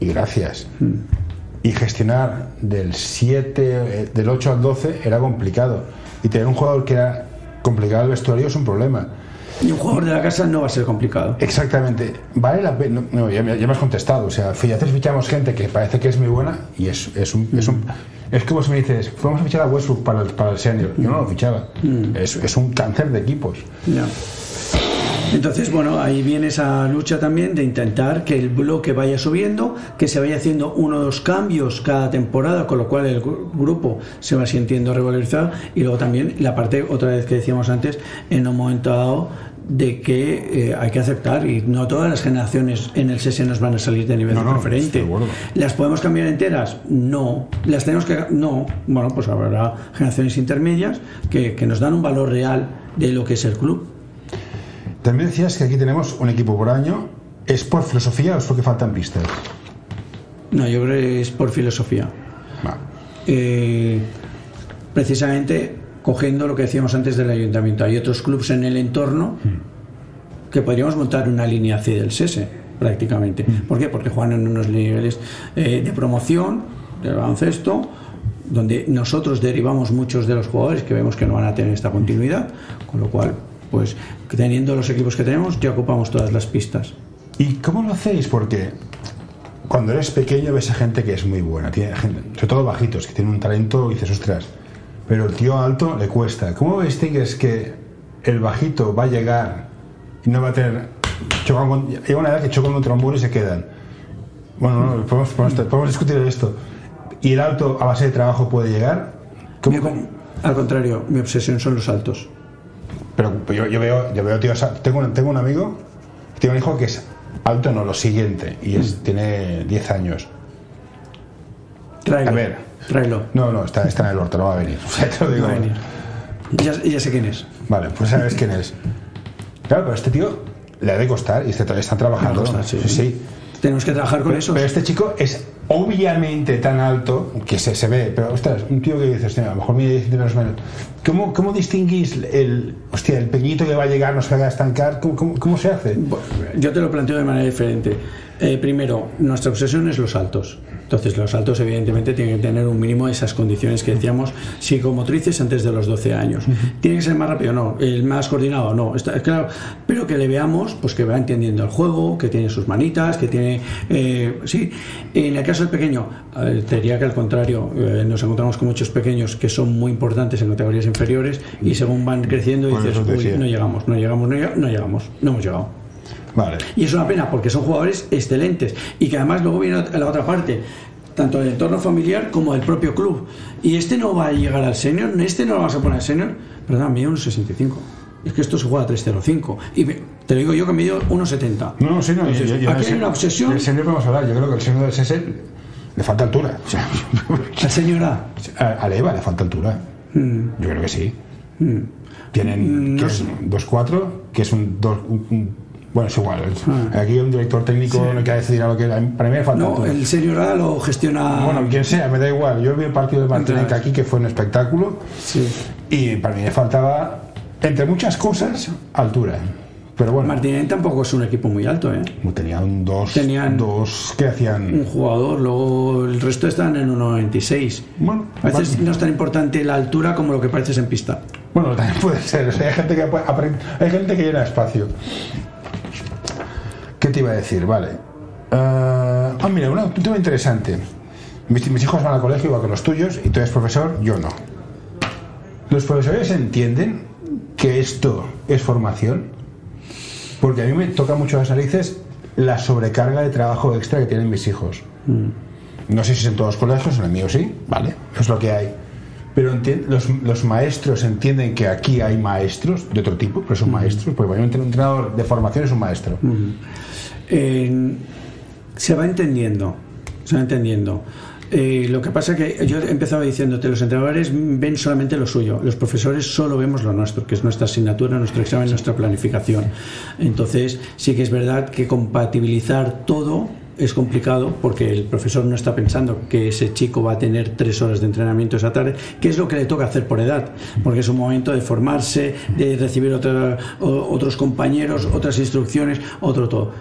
y gracias. Y gestionar del 7, eh, del 8 al 12 era complicado. Y tener un jugador que era complicado el vestuario es un problema. Y un jugador de la casa no va a ser complicado. Exactamente. Vale la pena. No, ya, me- ya me has contestado. O sea, veces fichamos gente que parece que es muy buena y es, es un. Es, un, es como si me dices, vamos a fichar a Westbrook para el, para el senior. Yo no lo fichaba. Es, es un cáncer de equipos. Ya. Entonces, bueno, ahí viene esa lucha también de intentar que el bloque vaya subiendo, que se vaya haciendo unos cambios cada temporada, con lo cual el gru- grupo se va sintiendo revalorizado. Y luego también la parte, otra vez que decíamos antes, en un momento dado, de que eh, hay que aceptar y no todas las generaciones en el SESE nos van a salir de nivel No, preferente. ¿Las podemos cambiar enteras? No. ¿Las tenemos que.? No. Bueno, pues habrá generaciones intermedias que, que nos dan un valor real de lo que es el club. También decías que aquí tenemos un equipo por año. ¿Es por filosofía o es porque faltan pistas? No, yo creo que es por filosofía. Eh, precisamente cogiendo lo que decíamos antes del ayuntamiento. Hay otros clubes en el entorno que podríamos montar una línea C del SESE, prácticamente. ¿Por qué? Porque juegan en unos niveles eh, de promoción, del baloncesto, donde nosotros derivamos muchos de los jugadores que vemos que no van a tener esta continuidad, con lo cual, pues teniendo los equipos que tenemos, ya ocupamos todas las pistas. ¿Y cómo lo hacéis? Porque cuando eres pequeño ves a gente que es muy buena, tiene gente, sobre todo bajitos, que tienen un talento y dices, ostras, pero el tío alto le cuesta. ¿Cómo distingues que el bajito va a llegar y no va a tener... chocan con- llega una edad que chocan contra un muro y se quedan. Bueno, no, podemos, podemos- podemos discutir esto. ¿Y el alto a base de trabajo puede llegar? ¿Cómo- Mi- cómo? Al contrario, mi obsesión son los altos. Pero yo, yo veo, yo veo tíos. Tengo, un- tengo un amigo tiene un hijo que es alto, no lo siguiente, y es, tiene 10 años. Tráelo. A ver. Tráelo. No, no, está, está en el orto, no va a venir. O sea, te lo digo. Va a venir. Ya, ya sé quién es. Vale, pues sabes quién es. Claro, pero este tío le ha de costar y este, está trabajando. Costar, sí. sí, sí. Tenemos que trabajar con eso. Pero este chico es obviamente tan alto que se, se ve, pero ostras, un tío que dices, "Hostia, a lo mejor mide 10 centímetros menos. ¿Cómo, ¿Cómo distinguís el, hostia, el pequeñito que va a llegar, no se va a estancar? ¿Cómo, cómo, cómo se hace? Yo te lo planteo de manera diferente. Eh, primero, nuestra obsesión es los saltos. Entonces, los saltos, evidentemente, tienen que tener un mínimo de esas condiciones que decíamos psicomotrices antes de los 12 años. ¿Tiene que ser más rápido? No. ¿El más coordinado? No. Está claro. Pero que le veamos, pues que va entendiendo el juego, que tiene sus manitas, que tiene. eh, sí. En el caso del pequeño, eh, te diría que al contrario, eh, nos encontramos con muchos pequeños que son muy importantes en categorías inferiores y según van creciendo dices, "Uy, no llegamos, no llegamos, no llegamos, no llegamos, no hemos llegado. Vale. Y es una pena porque son jugadores excelentes y que además luego viene la otra parte, tanto del entorno familiar como del propio club. Y este no va a llegar al senior, este no lo vamos a poner al senior, perdón, mide 1,65. Es que esto se juega a 3,05. Y me- te lo digo yo que mido 1,70. No, no, sí, no. Entonces, yo- yo- aquí hay una obsesión. Del senior podemos hablar. Yo creo que el senior del SS le falta altura. O sea, Al A. a, a Leva le falta altura. Yo creo que sí. Tienen Mm, sé. 2-4, que es un, dos- un- un- Bueno, es igual. Ah. Aquí un director técnico no quiere decidir a lo que. a mí- Para mí me falta No, altura. el señor A lo gestiona. Bueno, quien sea, me da igual. Yo vi el partido de Martínez aquí, que fue un espectáculo. sí. Y para mí me faltaba, entre muchas cosas, altura. Pero bueno, Martínez tampoco es un equipo muy alto, ¿eh? tenían dos, Tenían- dos que hacían. Un jugador, luego el resto están en 1,96. Bueno, A veces no es tan importante la altura como lo que pareces en pista. Bueno, también puede ser. o sea, hay, gente que puede aprend- hay gente que llena espacio. ¿Qué te iba a decir? Vale. Ah, ah, mira, una- un tema interesante. Mis, mis hijos van al colegio igual que los tuyos y tú eres profesor, yo no. ¿Los profesores entienden que esto es formación? Porque a mí me toca mucho las narices la sobrecarga de trabajo extra que tienen mis hijos. No sé si es en todos los colegios, en el mío sí, vale, es lo que hay. Pero los, los maestros entienden que aquí hay maestros de otro tipo, pero son maestros, porque obviamente un entrenador de formación es un maestro. Eh, se va entendiendo, se va entendiendo. Eh, lo que pasa que yo he empezado diciéndote, los entrenadores ven solamente lo suyo, los profesores solo vemos lo nuestro, que es nuestra asignatura, nuestro examen, nuestra planificación. Entonces, sí que es verdad que compatibilizar todo es complicado porque el profesor no está pensando que ese chico va a tener tres horas de entrenamiento esa tarde, que es lo que le toca hacer por edad, porque es un momento de formarse, de recibir otros compañeros, otras instrucciones, otro todo.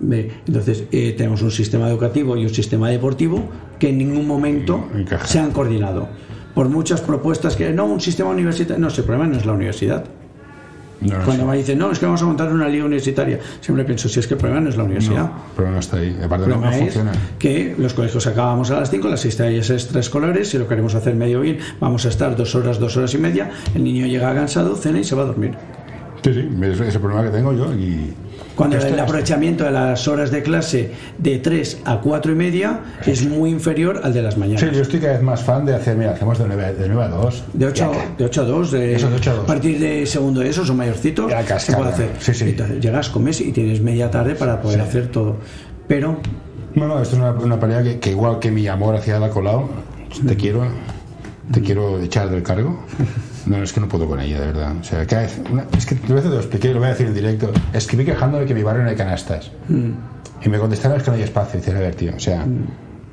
Entonces, eh, tenemos un sistema educativo y un sistema deportivo que en ningún momento se han coordinado. Por muchas propuestas que, no, un sistema universitario, no, ese problema no es la universidad. Cuando me dicen, no, es que vamos a montar una liga universitaria, siempre pienso, si es que el problema no es la universidad. No, el problema está ahí, aparte no, funciona. que los colegios acabamos a las 5, las asistencias extraescolares, si lo queremos hacer medio bien, vamos a estar dos horas, dos horas y media, el niño llega cansado, cena y se va a dormir. Sí, sí, es el problema que tengo yo y cuando el aprovechamiento de las horas de clase de 3 a 4 y media es muy inferior al de las mañanas. Sí, yo estoy cada vez más fan de hacer, mira, hacemos de 9, de 9 a 2. De 8, de 8 a 2. De, Eso, de 8 a 2. A partir de segundo de esos o mayorcitos, se puede hacer. Sí, sí. Entonces llegas, comes y tienes media tarde para poder sí. hacer todo. Pero. No, no, esto es una, una pelea que, que, igual que mi amor hacia la colado, te quiero, te quiero echar del cargo. No, es que no puedo con ella, de verdad. O sea, cada vez, una, es que a veces lo expliqué, lo voy a decir en directo. Escribí quejándome de que en mi barrio no hay canastas. Mm. Y me contestaron es que no hay espacio. Dice, a ver, tío, o sea, mm.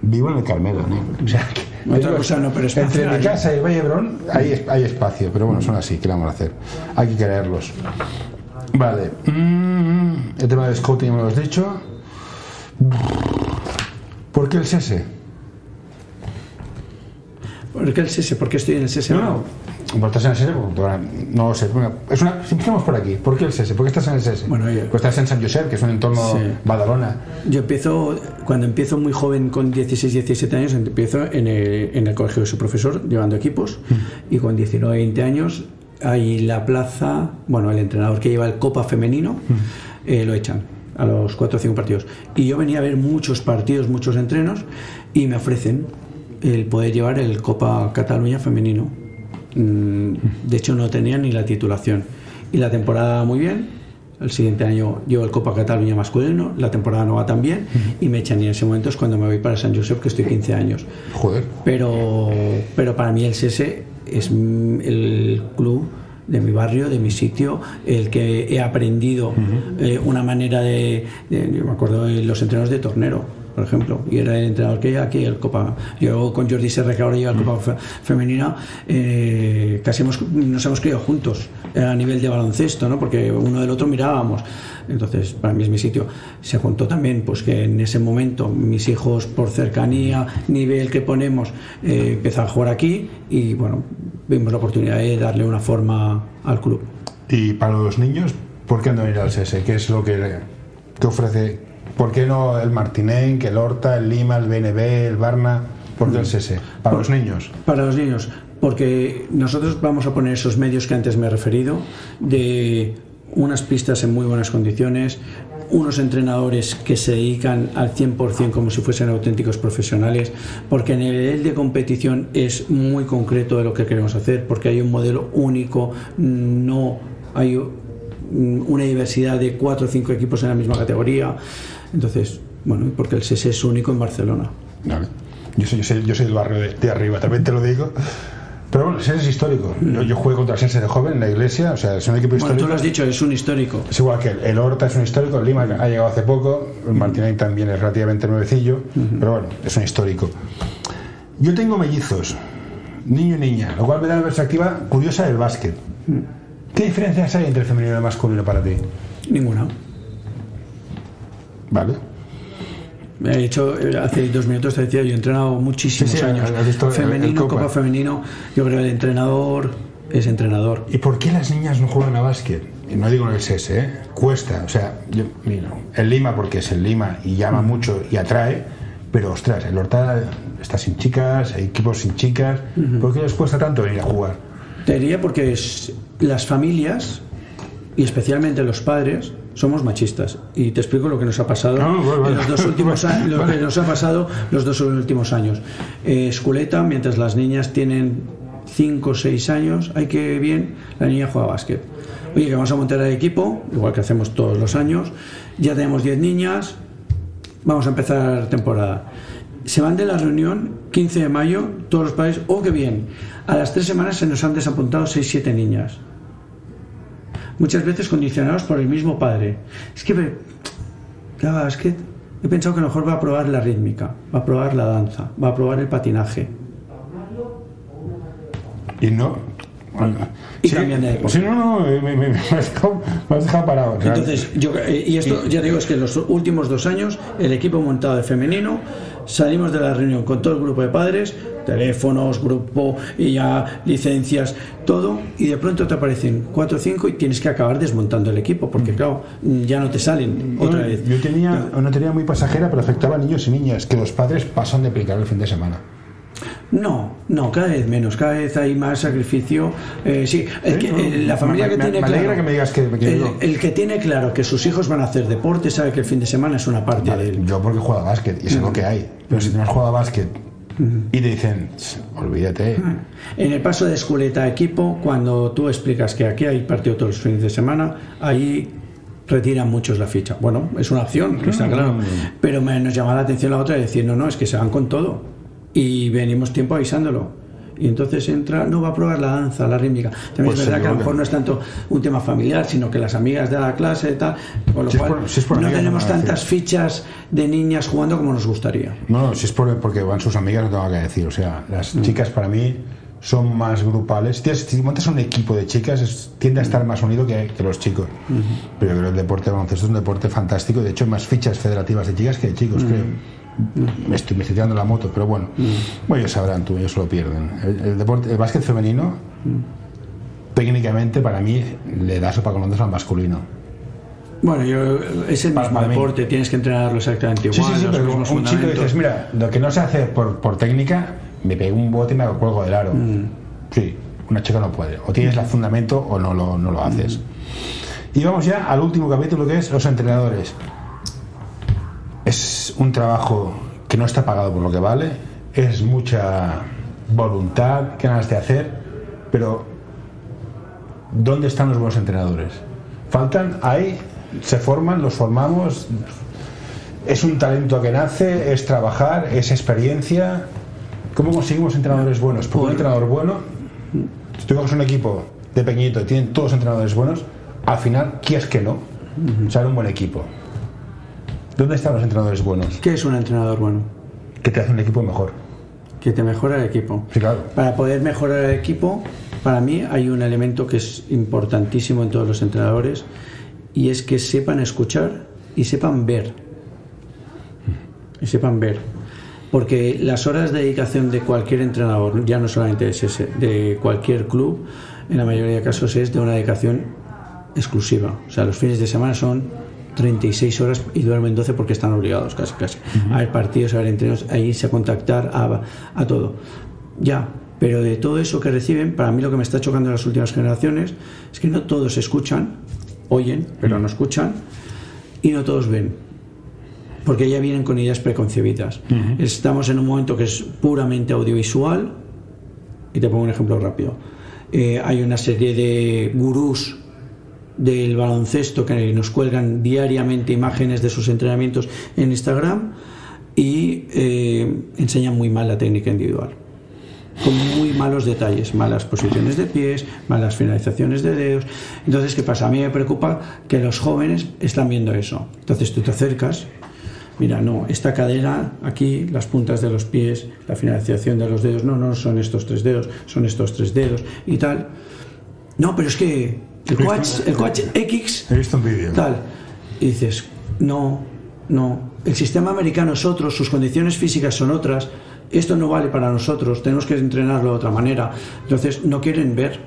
vivo en el Carmelo, ¿no? O sea, que, Otra cosa no, pero Entre mi casa y Vallebrón hay, hay espacio, pero bueno, son así, ¿qué le vamos a hacer? Hay que quererlos. Vale. Mm, el tema del scouting me lo has dicho. ¿Por qué el SESE? ¿Por qué el SESE? ¿Por qué estoy en el? No, no estás en el SESE? No lo sé. Es una, por aquí, ¿por qué el SESE? ¿Por qué estás en el SESE? Bueno, yo, pues estás en San Josep, que es un entorno sí. Badalona. Yo empiezo, cuando empiezo muy joven, con 16, 17 años, empiezo en el, en el colegio de su profesor, llevando equipos, mm. y con 19, 20 años, hay la plaza, bueno, el entrenador que lleva el Copa Femenino, mm. eh, lo echan a los 4 o 5 partidos. Y yo venía a ver muchos partidos, muchos entrenos, y me ofrecen el poder llevar el Copa Cataluña Femenino de hecho, no tenía ni la titulación. Y la temporada muy bien. El siguiente año llevo el Copa Cataluña masculino, la temporada no va tan bien y me echan y en ese momento es cuando me voy para San Josep, que estoy 15 años. Joder. Pero, pero para mí el SS es el club de mi barrio, de mi sitio, el que he aprendido uh -huh. eh, una manera de, de, Yo me acuerdo de los entrenos de tornero por ejemplo, y era el entrenador que lleva aquí el Copa. Yo con Jordi Serra, que ahora lleva el Copa fe, Femenina, eh, casi hemos, nos hemos criado juntos eh, a nivel de baloncesto, ¿no? porque uno del otro mirábamos. Entonces, para mí es mi sitio. Se juntó también pues que en ese momento mis hijos, por cercanía, nivel que ponemos, eh, empezaron a jugar aquí y bueno, vimos la oportunidad de darle una forma al club. Y para los niños, ¿por qué no ir al CS? ¿Qué es lo que, que ofrece ¿Por qué no el Martinenc, el Horta, el Lima, el BNB, el Barna? ¿Por qué el SS? Para los niños. Para los niños, porque nosotros vamos a poner esos medios que antes me he referido, de unas pistas en muy buenas condiciones, unos entrenadores que se dedican al 100% como si fuesen auténticos profesionales, porque en el nivel de competición es muy concreto de lo que queremos hacer, porque hay un modelo único, no hay una diversidad de cuatro o cinco equipos en la misma categoría. Entonces, bueno, porque el SES es único en Barcelona. Vale. Yo soy, yo soy, yo soy del barrio de, de, arriba, también te lo digo. Pero bueno, el SES es histórico. Yo, yo juego contra el SES de joven en la iglesia, o sea, es un equipo bueno, histórico. tú lo has dicho, es un histórico. Es igual que el, el Horta es un histórico, el Lima ha llegado hace poco, el Martínez también es relativamente nuevecillo, uh -huh. pero bueno, es un histórico. Yo tengo mellizos, niño y niña, lo cual me da una perspectiva curiosa del básquet. -huh. ¿Qué diferencias hay entre el femenino y el masculino para ti? Ninguna. Vale. He hecho, hace dos minutos te decía, yo he entrenado muchísimos sí, sí, años. Femenino, Copa. Copa Femenino. Yo creo que el entrenador es entrenador. ¿Y por qué las niñas no juegan a básquet? Y no digo en el SS, ¿eh? cuesta. O sea, yo, mira, el Lima porque es el Lima y llama mm. mucho y atrae, pero ostras, el Horta está sin chicas, hay equipos sin chicas. ¿Por qué les cuesta tanto venir a jugar? Te diría porque es, las familias y especialmente los padres somos machistas. Y te explico lo que nos ha pasado no, bueno, bueno. en los dos últimos años lo que nos ha pasado los dos últimos años. Eh, esculeta mientras las niñas tienen 5 o 6 años hay que bien la niña juega básquet. Oye que vamos a montar el equipo igual que hacemos todos los años. Ya tenemos 10 niñas vamos a empezar temporada. Se van de la reunión 15 de mayo todos los padres oh qué bien. A las 3 semanas se nos han desapuntado 6-7 niñas muchas veces condicionados por el mismo padre. Es que, ¿qué básquet? he pensado que a lo mejor va a probar la rítmica, va a probar la danza, va a probar el patinaje. Y no. Y cambian de deporte. Sí, no, no, me, me- me- me has dejado, me has dejado parado. Entonces, yo, eh, y esto ya digo, es que los últimos dos años, el equipo montado de femenino, salimos de la reunión con todo el grupo de padres, teléfonos, grupo, y ya licencias, todo, y de pronto te aparecen cuatro o cinco y tienes que acabar desmontando el equipo, porque claro, ya no te salen otra vez. Yo tenía una teoría muy pasajera, pero afectaba a niños y niñas, que los padres pasan de aplicar el fin de semana. No, no, cada vez menos, cada vez hay más sacrificio. Eh, sí, el que- el- la familia me- que me- tiene me alegra claro, que me digas que- que el, que tiene claro que sus hijos van a hacer deporte sabe que el fin de semana es una parte de él. Yo porque juego a básquet y sé lo que hay. Pero si tú no has jugado a básquet y te dicen, "Ch, olvídate. En el paso de esculeta a equipo, cuando tú explicas que aquí hay partido todos los fines de semana, ahí retiran muchos la ficha. Bueno, es una opción, está claro. Pero me, nos llama la atención la otra de decir, no, no, es que se van con todo. Y venimos tiempo avisándolo. Y entonces entra, no va a probar la danza, la rítmica. También Pues es verdad que a lo mejor no. es tanto un tema familiar, sino que las amigas de la clase y tal. Con lo Si es cual, por- si es por no tenemos tantas fichas de niñas jugando como nos gustaría. No, no, si es por- porque van sus amigas, no tengo que decir. O sea, las chicas para mí son más grupales. Si, tienes- si montas un equipo de chicas, es- tiende a estar más unido que, que los chicos. Pero yo creo que el deporte de baloncesto es un deporte fantástico. De hecho, hay más fichas federativas de chicas que de chicos, creo. Me estoy, me estoy tirando la moto, pero bueno. Bueno, ellos sabrán, tú, ellos se lo pierden. El, el deporte, el básquet femenino, técnicamente, para mí, le da sopa con ondas al masculino. Bueno, yo, es el mismo deporte, tienes que entrenarlo exactamente igual. Sí, sí, sí, los pero un chico dices, mira, lo que no se hace por, por técnica, me pego un bote y me cuelgo del aro. Sí, una chica no puede. O tienes el fundamento o no lo, no lo haces. Y vamos ya al último capítulo que es los entrenadores. Es un trabajo que no está pagado por lo que vale, es mucha voluntad, ganas de hacer, pero ¿dónde están los buenos entrenadores? Faltan, hay, se forman, los formamos, es un talento que nace, es trabajar, es experiencia. ¿Cómo conseguimos entrenadores buenos? Porque un entrenador bueno, si tú coges un equipo de pequeñito y tienen todos entrenadores buenos, al final, quieres que no, sale un buen equipo. ¿Dónde están los entrenadores buenos? ¿Qué es un entrenador bueno? Que te hace un equipo mejor. Que te mejora el equipo. Sí, claro. Para poder mejorar el equipo, para mí hay un elemento que es importantísimo en todos los entrenadores y es que sepan escuchar y sepan ver. Y sepan ver. Porque las horas de dedicación de cualquier entrenador, ya no solamente es ese, de cualquier club, en la mayoría de casos es de una dedicación exclusiva. O sea, los fines de semana son 36 horas y duermen 12 porque están obligados casi casi. A ver partidos, a ver entrenos, a irse a contactar, a, a todo. Ya, pero de todo eso que reciben, para mí lo que me está chocando en las últimas generaciones es que no todos escuchan, oyen, pero no escuchan, y no todos ven. Porque ya vienen con ideas preconcebidas. Estamos en un momento que es puramente audiovisual, y te pongo un ejemplo rápido. Eh, hay una serie de gurús del baloncesto que nos cuelgan diariamente imágenes de sus entrenamientos en Instagram y eh, enseñan muy mal la técnica individual. Con muy malos detalles, malas posiciones de pies, malas finalizaciones de dedos. Entonces, ¿qué pasa? A mí me preocupa que los jóvenes están viendo eso. Entonces tú te acercas, mira, no, esta cadera, aquí, las puntas de los pies, la finalización de los dedos, no, no son estos tres dedos, son estos tres dedos y tal. No, pero es que el coach, el coach X He visto un vídeo. tal. Y dices, no, no. El sistema americano es otro, sus condiciones físicas son otras. Esto no vale para nosotros, tenemos que entrenarlo de otra manera. Entonces, no quieren ver,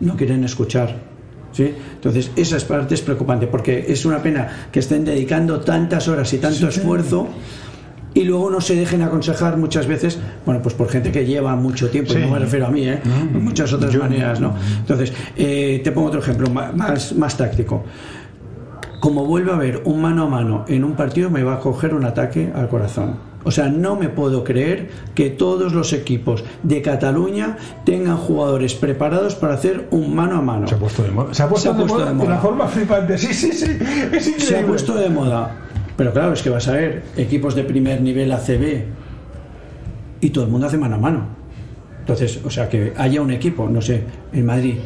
no quieren escuchar. ¿sí? Entonces, esa es parte es preocupante porque es una pena que estén dedicando tantas horas y tanto esfuerzo. Y luego no se dejen aconsejar muchas veces, bueno, pues por gente que lleva mucho tiempo, y Sí. no me refiero a mí, ¿eh? muchas otras Yo- maneras, ¿no? Entonces, eh, te pongo otro ejemplo más, más táctico. Como vuelva a haber un mano a mano en un partido, me va a coger un ataque al corazón. O sea, no me puedo creer que todos los equipos de Cataluña tengan jugadores preparados para hacer un mano a mano. Se ha puesto de moda. Se ha puesto, Se ha de, puesto moda de moda. de una forma flipante. Sí, sí, sí. Es increíble. Se ha puesto de moda. Pero claro, es que vas a ver equipos de primer nivel ACB y todo el mundo hace mano a mano. Entonces, o sea, que haya un equipo, no sé, en Madrid,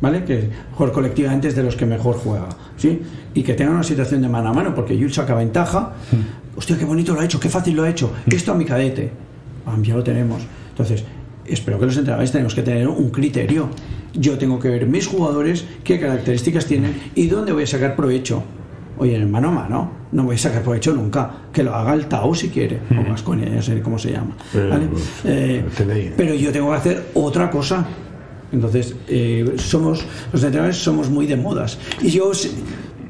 ¿vale? Que mejor colectivamente es de los que mejor juega, ¿sí? Y que tenga una situación de mano a mano, porque Jules saca ventaja. hostia, qué bonito lo ha hecho, qué fácil lo ha hecho, esto a mi cadete. Ah, ya lo tenemos. Entonces, espero que los entrenadores tenemos que tener un criterio. Yo tengo que ver mis jugadores, qué características tienen y dónde voy a sacar provecho. Oye, en el mano a mano, no voy a sacar provecho nunca. Que lo haga el Tao si quiere, o más con no sé cómo se llama. ¿vale? Eh, pero yo tengo que hacer otra cosa. Entonces, eh, somos, los entrenadores somos muy de modas. Y yo,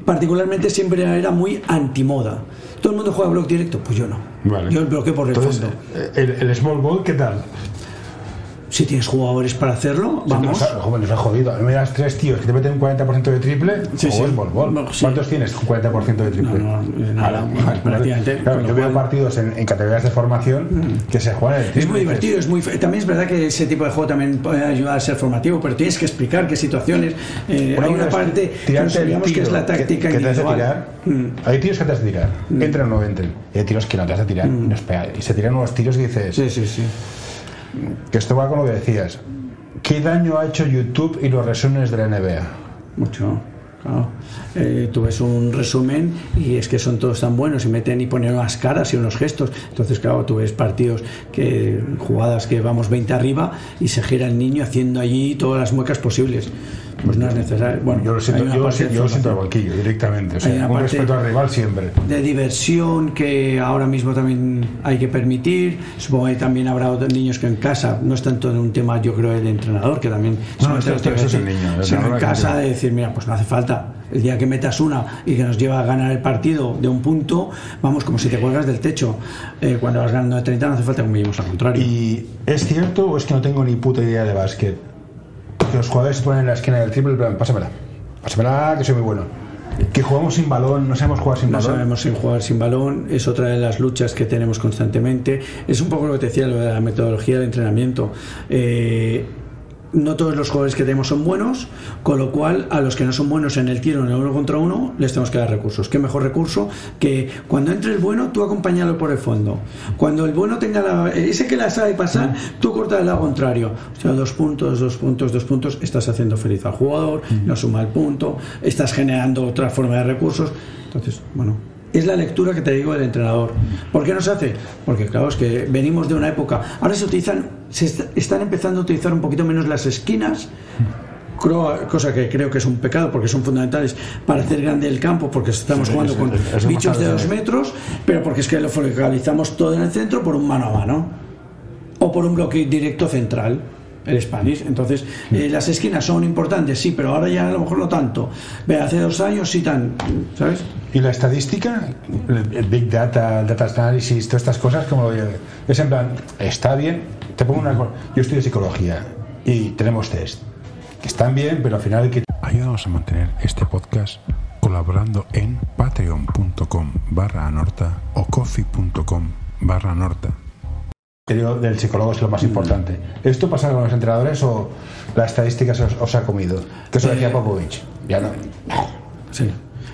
particularmente, siempre era muy antimoda. ¿Todo el mundo juega bloque directo? Pues yo no. Yo el bloque por el fondo. Eh, El, el, small ball qué tal? Si tienes jugadores para hacerlo, vamos. Sí, nos, nos ha jodido. Me das tres tíos que te meten un 40% de triple sí, o sí. ball. No, sí. ¿Cuántos tienes con 40% de triple? No, no, nada, Vale, prácticamente. Claro, yo veo partidos en, en, categorías de formación que se juegan el triple. Es muy divertido, es muy, también es verdad que ese tipo de juego también puede ayudar a ser formativo, pero tienes que explicar qué situaciones. Eh, hay una parte que olvidamos que es la táctica que, que te has de individual. tirar. Mm. Hay tiros que te has de tirar, mm. entran o no entren. Y hay tiros que no te has de tirar mm. y, nos pega, y se tiran unos tiros y dices. Sí, sí, sí. Que esto va con lo que decías. ¿Qué daño ha hecho YouTube y los resúmenes de la NBA? Mucho. Claro. Eh, tú ves un resumen y es que son todos tan buenos y meten y ponen unas caras y unos gestos. Entonces, claro, tú ves partidos que jugadas que vamos 20 arriba y se gira el niño haciendo allí todas las muecas posibles. Pues no es necesario. Bueno, yo lo siento, yo, yo, yo lo siento al banquillo directamente. O sea, un respeto al rival siempre. De diversión que ahora mismo también hay que permitir. Supongo que también habrá otros niños que en casa, no es tanto en un tema, yo creo, del entrenador, que también no, esto, esto, esto es el niño. Sino en casa de decir, mira, pues no hace falta. El día que metas una y que nos lleva a ganar el partido de un punto, vamos como si te cuelgas del techo. Eh, cuando vas ganando de 30 no hace falta que humillemos al contrario. ¿Y es cierto o es que no tengo ni puta idea de básquet? Que los jugadores se ponen en la esquina del triple, plan, pásamela, pásamela, que soy muy bueno. Que jugamos sin balón, no sabemos jugar sin no balón. No sabemos sin jugar sin balón, es otra de las luchas que tenemos constantemente. Es un poco lo que te decía, lo de la metodología del entrenamiento. Eh, no todos los jugadores que tenemos son buenos, con lo cual a los que no son buenos en el tiro en el uno contra uno les tenemos que dar recursos. ¿Qué mejor recurso que cuando entre el bueno tú acompañalo por el fondo? Cuando el bueno tenga la, ese que la sabe pasar, tú corta el lado contrario. O sea, dos puntos, dos puntos, dos puntos, estás haciendo feliz al jugador, no suma el punto, estás generando otra forma de recursos. Entonces, bueno, es la lectura que te digo del entrenador. ¿Por qué no se hace? Porque claro, es que venimos de una época. Ahora se utilizan, se est están empezando a utilizar un poquito menos las esquinas. Cosa que creo que es un pecado porque son fundamentales para hacer grande el campo, porque estamos sí, jugando con es, es bichos de dos metros, pero porque es que lo focalizamos todo en el centro por un mano a mano o por un bloque directo central el Spanish. Entonces, eh, las esquinas son importantes, sí, pero ahora ya a lo mejor no tanto. Ve, hace dos años sí tan, ¿sabes? ¿Y la estadística? El Big Data, Data Analysis, todas estas cosas, como lo Es en plan, está bien, te pongo una cosa. Yo estudio psicología y tenemos test que están bien, pero al final hay que. Ayudamos a mantener este podcast colaborando en patreon.com barra anorta o coffee.com barra anorta del psicólogo es lo más importante. ¿Esto pasa con los entrenadores o la estadística os, os ha comido? Que eso decía Popovich. Ya no. Sí.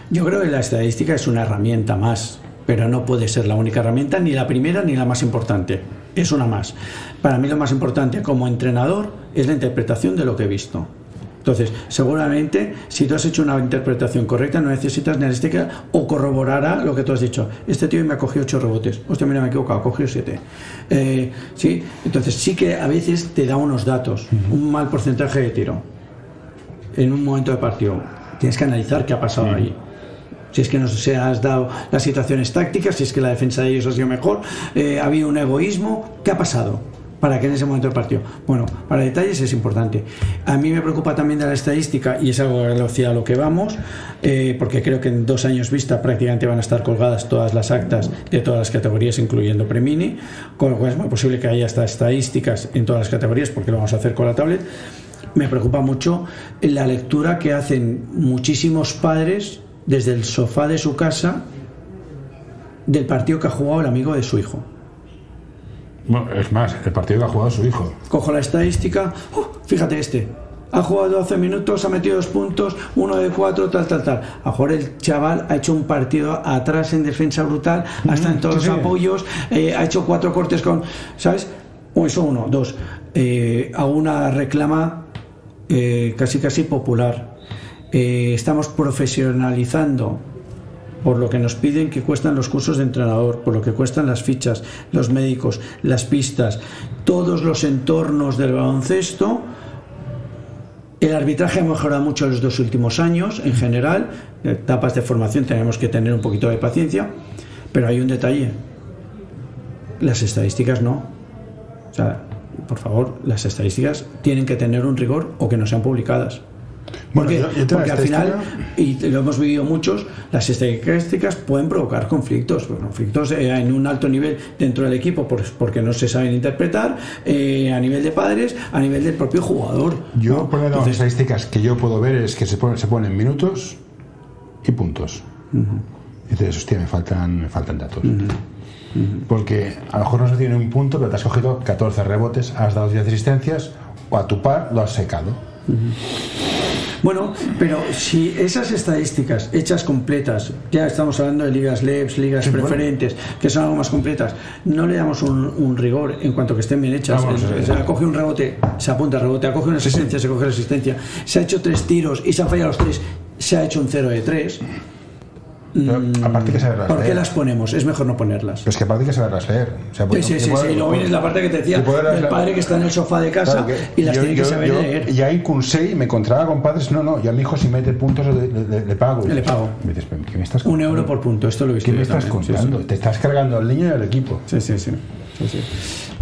Yo creo que la estadística es una herramienta más, pero no puede ser la única herramienta, ni la primera ni la más importante. Es una más. Para mí lo más importante como entrenador es la interpretación de lo que he visto. Entonces, seguramente, si tú has hecho una interpretación correcta, no necesitas ni estética o corroborará lo que tú has dicho. Este tío me ha cogido 8 rebotes. Hostia, mira, me he equivocado, ha cogido 7. Eh, ¿sí? Entonces, sí que a veces te da unos datos, un mal porcentaje de tiro en un momento de partido. Tienes que analizar qué ha pasado ahí. Si es que no se has dado las situaciones tácticas, si es que la defensa de ellos ha sido mejor, eh, ha habido un egoísmo, ¿qué ha pasado? Para que en ese momento del partido. Bueno, para detalles es importante. A mí me preocupa también de la estadística y es algo hacia lo que vamos, eh, porque creo que en dos años vista prácticamente van a estar colgadas todas las actas de todas las categorías, incluyendo Premini, con lo cual es muy posible que haya hasta estadísticas en todas las categorías, porque lo vamos a hacer con la tablet. Me preocupa mucho la lectura que hacen muchísimos padres desde el sofá de su casa del partido que ha jugado el amigo de su hijo. Bueno, es más, el partido que ha jugado su hijo. Cojo la estadística, ¡oh! fíjate este, ha jugado 12 minutos, ha metido dos puntos, uno de cuatro, tal, tal, tal. A jugar el chaval ha hecho un partido atrás en defensa brutal, hasta en todos sí, los apoyos, eh, ha hecho cuatro cortes con, ¿sabes? O eso uno, dos. Eh, a una reclama eh, casi casi popular. Eh, estamos profesionalizando por lo que nos piden que cuestan los cursos de entrenador, por lo que cuestan las fichas, los médicos, las pistas, todos los entornos del baloncesto. El arbitraje ha mejorado mucho en los dos últimos años, en general. Etapas de formación tenemos que tener un poquito de paciencia, pero hay un detalle. Las estadísticas no. O sea, por favor, las estadísticas tienen que tener un rigor o que no sean publicadas. Bueno, Porque, yo- yo te porque la al final, y lo hemos vivido muchos, las estadísticas pueden provocar conflictos, pues, conflictos eh, en un alto nivel dentro del equipo por- porque no se saben interpretar, eh, a nivel de padres, a nivel del propio jugador. Yo, ¿no? por las estadísticas que yo puedo ver es que se ponen, se ponen minutos y puntos. Entonces, hostia, me faltan, me faltan datos. Porque a lo mejor no se tiene un punto, pero te has cogido 14 rebotes, has dado 10 asistencias, o a tu par lo has secado. Bueno, pero si esas estadísticas hechas completas, ya estamos hablando de ligas LEPS, ligas preferentes, que son algo más completas, no le damos un, un rigor en cuanto que estén bien hechas. Vamos, se sí. coge un rebote, se apunta al rebote, acoge una asistencia, se coge la asistencia. Se ha hecho tres tiros y se han fallado los tres, se ha hecho un 0 de 3. Pero, aparte que saberlas ¿Por qué leer. las ponemos? Es mejor no ponerlas. Pero es que aparte que saberlas leer. O sea, Sí, pues, sí, sí, sí. Luego viene la parte que te decía leer- padre que está en el sofá de casa Claro y las yo- tiene que yo- saber yo- leer. Ya en Kunsei me encontraba con padres, no, no, yo a mi hijo si mete puntos le, le- le pago. Le pago. Me dices, "¿Pero ¿qué me estás Un euro por punto, esto lo he visto ¿Qué me estás también, sí, sí. contando? Te estás cargando al niño y al equipo. Sí, sí, sí. sí, sí.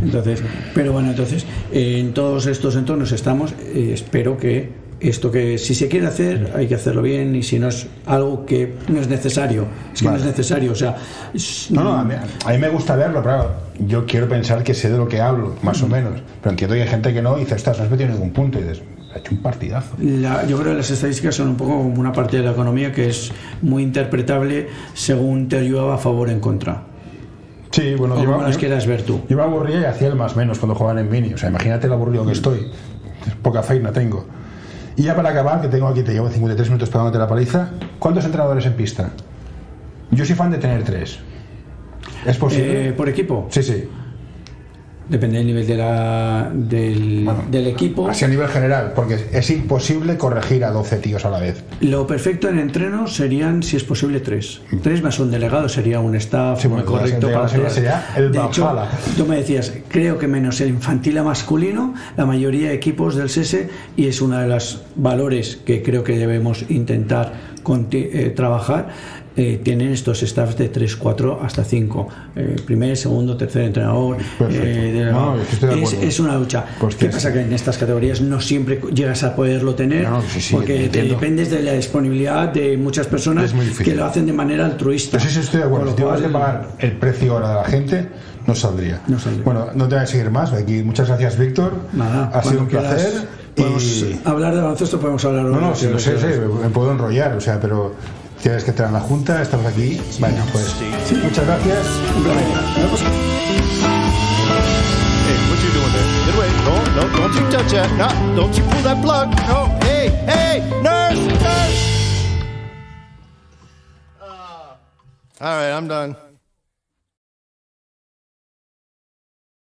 Entonces, pero bueno, entonces, eh, en todos estos entornos estamos. eh, espero que esto que si se quiere hacer, hay que hacerlo bien y si no es algo que no es necesario, es que Vale. no es necesario. O sea, es- No, no, a mí, a mí me gusta verlo, pero claro, yo quiero pensar que sé de lo que hablo, más o menos. Pero entiendo que hay gente que no y dice, estás, no has metido ningún punto. Y dices, ha hecho un partidazo. la- yo creo que las estadísticas son un poco como una parte de la economía que es muy interpretable según te ayuda a favor o en contra. Sí, bueno, O yo, como las quieras ver tú. yo me aburría y hacía el más menos cuando jugaban en mini. O sea, imagínate lo aburrido que estoy. Poca feina tengo. Y ya para acabar, que tengo aquí, te llevo 53 minutos pegándote la paliza. ¿Cuántos entrenadores en pista? Yo soy fan de tener tres. ¿Es posible? Eh, por equipo, sí, sí. Depende del nivel de la, del, Bueno, del equipo. Así a nivel general, porque es imposible corregir a 12 tíos a la vez. Lo perfecto en entreno serían, si es posible, tres. Tres más un delegado sería un staff Sí, muy correcto para sería- sería el De hecho, tú me decías, creo que menos el infantil a masculino, la mayoría de equipos del SESE, y es uno de los valores que creo que debemos intentar eh, trabajar, eh, tienen estos staffs de 3, 4 hasta 5. primer, segundo, tercer entrenador. Eh. No, es una lucha. Pues ¿Qué pasa? Que en estas categorías no siempre llegas a poderlo tener No, sí, sí, porque te dependes de la disponibilidad de muchas personas que lo hacen de manera altruista. Pues sí, sí, estoy de acuerdo. Si tuvieras que pagar el precio ahora de la gente, no saldría. No saldría. Bueno, no te voy a seguir más. Aquí, muchas gracias, Víctor. Nada, ha sido un placer. podemos Y... hablar de baloncesto, podemos hablar No, no, sí, lo sé, sé, me puedo enrollar, o sea, pero tienes que entrar en la junta, estamos aquí. Bueno, pues muchas gracias. All right, I'm done.